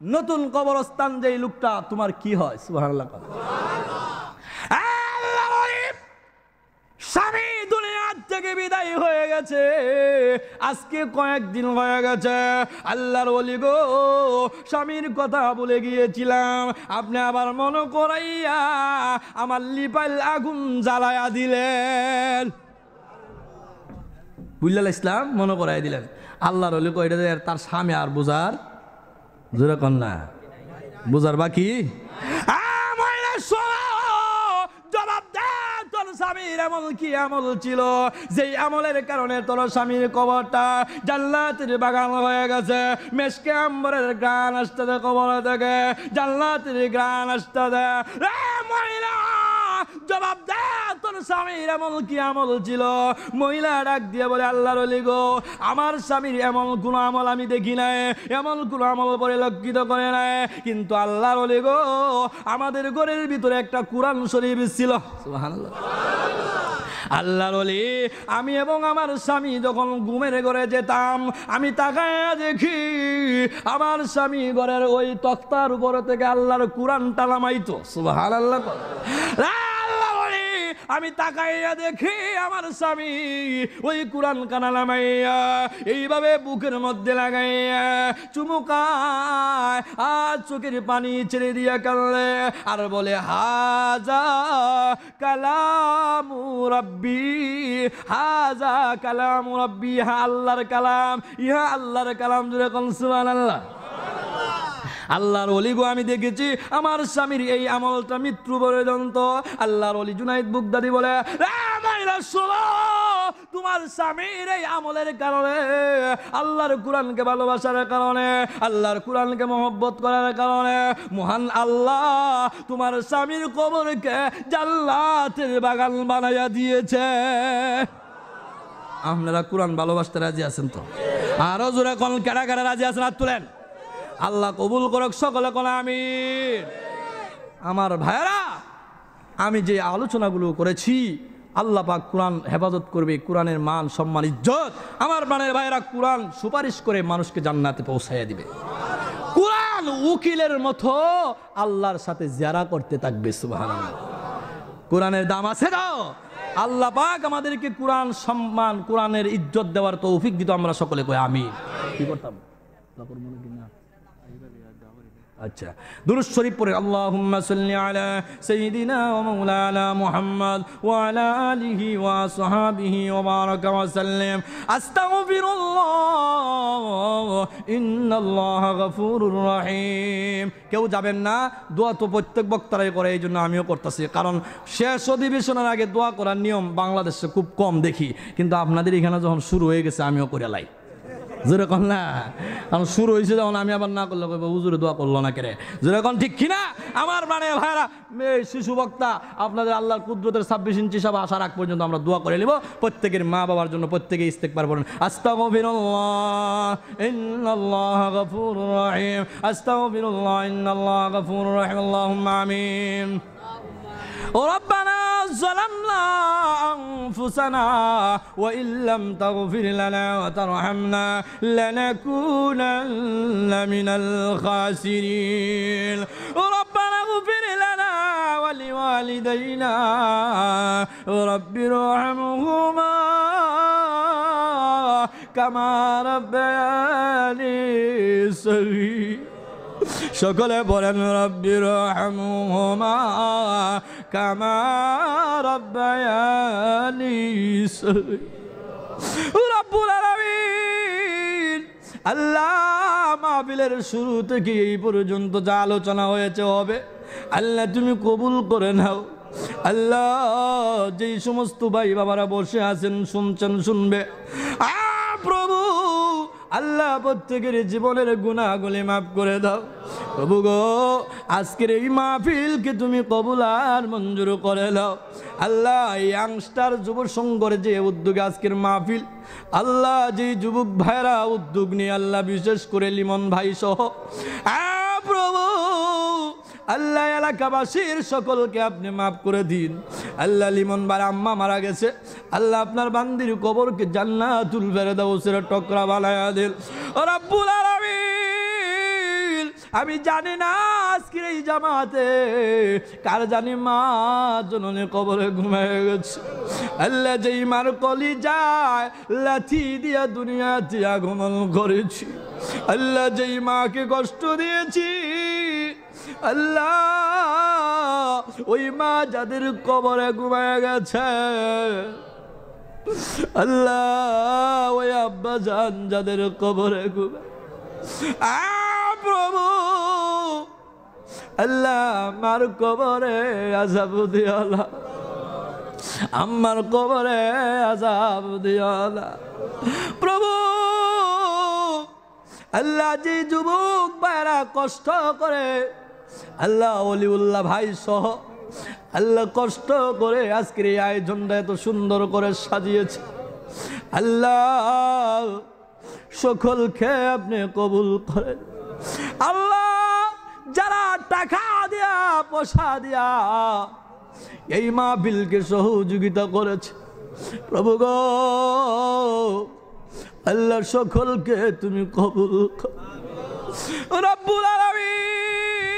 নতুন কবরস্থান যে লোকটা তোমার কি হয়? বলে, স্বামী দুনিয়ার থেকে বিদায় হয়ে গেছে। আজকে কয়েকদিন হয়ে গেছে। আল্লাহর বলি গো, স্বামীর কথা বলে গিয়েছিলাম। আপনি আবার মনে করাইয়া আমার লিপাইল আগুন জ্বালায়া দিলেন। বুঝলাল ইসলাম? মনে করাই দিলেন। আল্লাহর অলি কইটা যে তার স্বামী আর বুঝার জোরে কন্যা বুঝার বাকি? জবাব স্বামীর আমল কি আমল ছিল? যেই আমলের কারণে তোর স্বামীর কবরটা জান্নাতের বাগান হয়ে গেছে। মেশকে আম্বরের গান আসতে কবর থেকে। জান্নাতের গান আসতে মহিলা! জবাব স্বামীর এমন কি আমল ছিল? মহিলা ডাক দিয়ে বলে, আল্লাহর গো, আমার স্বামীর এমন আমল আমি দেখি নাই, এমন আমল পরিলক্ষিত করে নাই। কিন্তু গো, আমাদের ঘরের ভিতরে একটা কোরআন শরীফ ছিল। আল্লাহর আমি এবং আমার স্বামী যখন ঘুমের ঘরে যেতাম, আমি তাকায় দেখি, আমার স্বামী ঘরের ওই তক্তার উপর থেকে আল্লাহর কোরআন টালামাইতো সুবহান আল্লাহ আমি তাকাইয়া দেখি আমার স্বামী ওই কোরআন কানা নামাইয়া এইভাবে বুকের মধ্যে লাগাইয়া চুমুকায় আর চোখের পানি ছেড়ে দিয়া কানলে আর বলে, হাজা কালামু রব্বি, হাজা কালামু রব্বি হা আল্লাহর কালাম, ইহা আল্লাহর কালাম জুড়ে কোন সুবহানাল্লাহ। আল্লাহর অলি গো আমি দেখেছি আমার স্বামীর এই আমলটা মৃত্যু পর্যন্ত। আল্লাহর অলি জুনাইদ বুগদাদি বলে "এ মাইরা শোনো, তোমার স্বামীর এই আমলের কারণে আল্লাহর কোরআনকে ভালোবাসার কারণে আল্লাহর কোরআনকে মহব্বত করার কারণে মহান আল্লাহ তোমার স্বামীর কবরকে জাল্লাতের বাগান বানাইয়া দিয়েছে। আপনারা কোরআন ভালোবাসতে রাজি আছেন তো? আরও জোরে কোন কেডা কেডা রাজি আছেন? হাত তুলেন। আল্লাহ কবুল করক সকলে কোন আমি আমার ভাইরা আমি যে আলোচনাগুলো করেছি, আল্লাহ পাক কোরআন হেফাজত করবে, কোরআনের মান, সম্মান, ইজ্জত। আমার প্রাণের ভাইরা কোরআন সুপারিশ করে মানুষকে জান্নাতে পৌঁছাইয়া দিবে। কোরআন উকিলের মতো আল্লাহর সাথে জেরা করতে থাকবে, সুবহানাল্লাহ। কোরআনের দাম আছে তো? আল্লাহ পাক আমাদেরকে কোরআন সম্মান, কোরআনের ইজ্জত দেওয়ার তৌফিক দিত, আমরা সকলে কই আমি কি করতাম? আচ্ছা দুরুদ শরীফ পড়ে, আল্লাহুম্মা সাল্লি আলা সাইয়্যিদিনা ওয়া মাওলানা মুহাম্মদ ওয়া আলা আলিহি ওয়া সাহাবিহি ওয়া বারাকা ওয়া সাল্লাম। আস্তাগফিরুল্লাহ, ইন্নাল্লাহা গফুরুর রহিম। কেউ যাবেন না, দোয়া তো প্রত্যেক বক্তারাই করে এই জন্য আমিও করতেছি। কারণ শেষ অধিবেশনের আগে দোয়া করার নিয়ম বাংলাদেশে খুব কম দেখি। কিন্তু আপনাদের এখানে যখন শুরু হয়ে গেছে, আমিও করে লাই। জোরে কন না কারণ শুরু হয়েছে যখন আমি আবার না করলে কইবো, হুজুরে দোয়া করল না কেরে? জোরে কন ঠিক কিনা? আমার মানে ভাইরা এই শিশু বক্তা, আপনাদের আল্লাহর কুদরতের ছাব্বিশ ইঞ্চি সব আসার আগ পর্যন্ত আমরা দোয়া করে নিব। প্রত্যেকের মা বাবার জন্য প্রত্যেকে ইস্তেকবার বলেন আস্তাগফিরুল্লাহ, ইন্নাল্লাহ গফুরুর রহিম। আস্তাগফিরুল্লাহ, ইন্নাল্লাহ আমিন। ربنا ظلمنا أنفسنا وإن لم تغفر لنا وترحمنا لنكونن من الخاسرين. ربنا اغفر لنا ولوالدينا. رب ارحمهما كما ربياني صغير সকলে বলেন রব্বির রহমুহুমা কামা রব্বায়ানি রব্বুল আলামিন, আল্লাহ মাহফিলের শুরু থেকে এই পর্যন্ত যা আলোচনা হয়েছে হবে, আল্লাহ তুমি কবুল করে নাও। আল্লাহ যেই সমস্ত ভাই বাবারা বসে আছেন, শুনছেন, শুনবে। আ প্রভু আল্লাহ প্রত্যেকের জীবনের গুণাগুলি মাফ করে দাও। প্রভু গো, আজকের এই মাহফিলকে তুমি কবুল আর মঞ্জুর করে দাও আল্লাহ ইয়াংস্টার যুব সংঘর যে উদ্যোগ আজকের মাহফিল, আল্লাহ যে যুবক ভাইরা উদ্যোগ নিয়ে আল্লাহ বিশেষ করে লিমন ভাই সহ প্রভু আল্লাহ এলাকাবাসীর সকলকে আপনি মাফ করে দিন। আল্লাহ লিমন বার আম্মা মারা গেছে। আল্লাহ আপনার বান্দির কবরকে জান্নাতুল বেড়ে দাও সেটা টকরা বানায়া দিল। রাব্বুল আমি জানি না আজকের এই জামাতে কার জানি মা জননী কবরে ঘুমায় গেছে। আল্লাহ যেই মার কলি যায় লাথি দিয়া দুনিয়া দিয়া আগমন করেছি। আল্লাহ যেই মাকে কষ্ট দিয়েছি আল্লাহ, ওই মা যাদের কবরে ঘুমায় গেছে। আল্লাহ, ওই আব্বা জান যাদের কবরে ঘুমায়। আ, প্রভু, আল্লাহ, আমার কবরে আজাব দিয়ালা আমার কবরে আজাব দিয়ালা প্রভু, আল্লাহ, যে যুবক ভাইরা কষ্ট করে আল্লাহ অলিউল্লাহ ভাই সহ আল্লাহ কষ্ট করে আজকের এই আয়োজনটা এত সুন্দর করে সাজিয়েছে। আল্লাহ, সকলকে আপনি কবুল করেন। আল্লাহ, যারা টাকা দিয়া, পয়সা দিয়া এই মাহফিলকে সহযোগিতা করেছে। প্রভু গো, আল্লাহ সকলকে তুমি কবুল। রব্বুল আলামিন।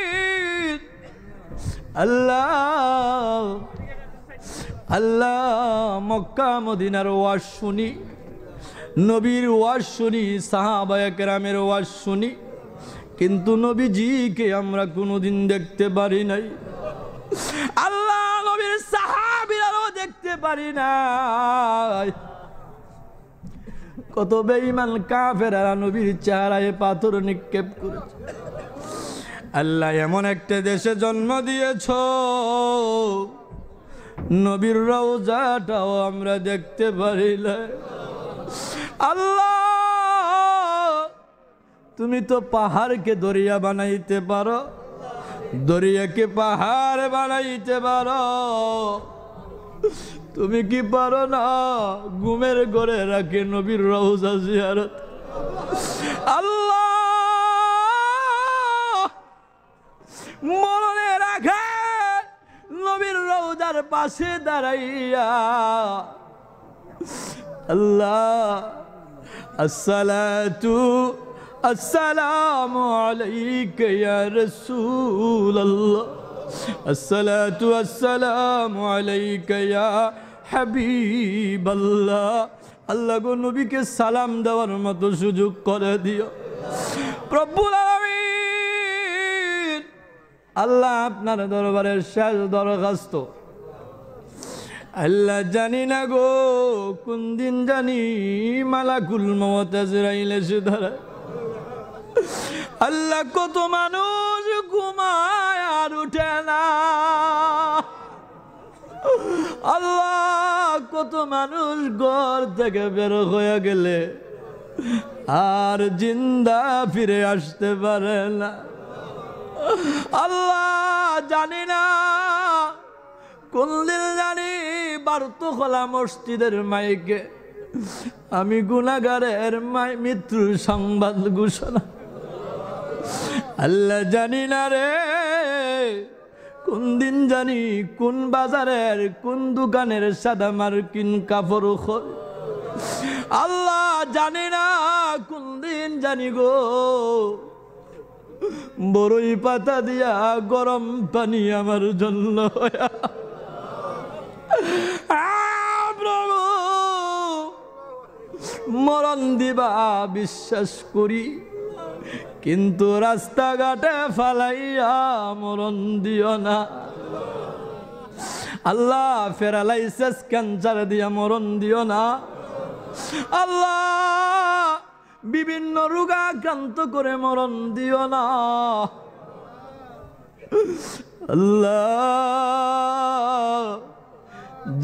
আল্লাহ আল্লাহ মক্কা, মদিনার ওয়াজ শুনি, নবীর ওয়াজ শুনি, সাহাবায়া কেরামের ওয়াজ শুনি, কিন্তু নবীজিকে আমরা কোনোদিন দেখতে পারি নাই। আল্লাহ নবীর সাহাবিরাও দেখতে পারি নাই। কত বেঈমান কাফেরারা নবীর চেহারায় পাথর নিক্ষেপ করেছে। আল্লাহ এমন একটা দেশে জন্ম দিয়েছ। নবীর রওজাটাও আমরা দেখতে পারি না আল্লাহ, তুমি তো পাহাড়কে দরিয়া বানাইতে পারো। দরিয়াকে পাহাড় বানাইতে পারো। তুমি কি পারো না ঘুমের ঘরে রাখে নবীর রওজা জিয়ারত? আল্লাহ মরণে রাখে নবীর রৌদার পাশে দাঁড়াইয়া। আল্লাহ, আসসালাতু আসসালামু আলাইকা ইয়া রাসূলুল্লাহ। আসসালাতু আসসালামু আলাইকা ইয়া হাবিবাল্লাহ। আল্লাহ গো নবীকে সালাম দেওয়ার মতো সুযোগ করে দিও। প্রভুল আলামিন। আল্লাহ আপনার দরবারের শেষ দরখাস্ত। আল্লাহ জানি না গো, কোন দিন জানি মালাকুল মমত আজরাইল এসে ধরা। আল্লাহ কত মানুষ ঘুমায় আর উঠে না। আল্লাহ কত মানুষ ঘর থেকে বের হয়ে গেলে আর জিন্দা ফিরে আসতে পারে না। আল্লাহ জানি না কোনদিন জানি বারত খোলা মসজিদের মাইকে। আমি গুনাগারের মাই মৃত্যুর সংবাদ ঘোষণা। আল্লাহ জানি না রে কোন দিন জানি কোন বাজারের কোন দোকানের সাদা মার্কিন কাপড় আল্লাহ জানি না কোন দিন জানি গো বড়ই পাতা দিয়া গরম পানি আমার জন্য। মরণ দিবা, বিশ্বাস করি। কিন্তু রাস্তাঘাটে ফালাইয়া মরণ দিও না। আল্লাহ ফেরালাইসেস ক্যান্সার দিয়া মরণ দিও না। আল্লাহ! বিভিন্ন রোগাক্রান্ত করে মরণ দিও না। আল্লাহ,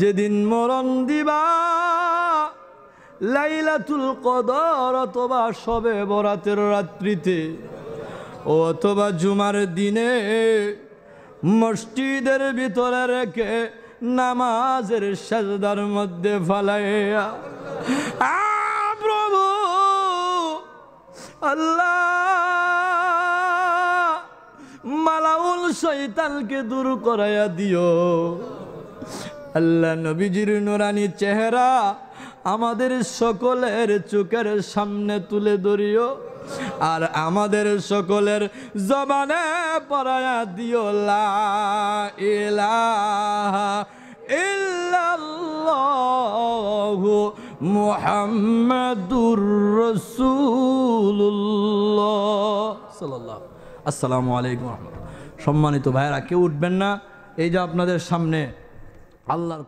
যেদিন মরণ দিবা, লাইলাতুল কদর অথবা সবে বরাতের রাত্রিতে অথবা জুমার দিনে মসজিদের ভিতরে রেখে নামাজের সাজদার মধ্যে ফালাইয়া আল্লাহ, মালাউল শৈতানকে দূর করাইয়া দিও। আল্লাহ নবীজির নুরানি চেহারা আমাদের সকলের চোখের সামনে তুলে ধরিও আর আমাদের সকলের জবানে পড়ায়া দিও, লা ইলাহা মুহাম্মাদুর রাসূলুল্লাহ। সাল্লাল্লাহু আসসালামু আলাইকুম সম্মানিত ভাইরা কেউ উঠবেন না। এই যে আপনাদের সামনে আল্লাহর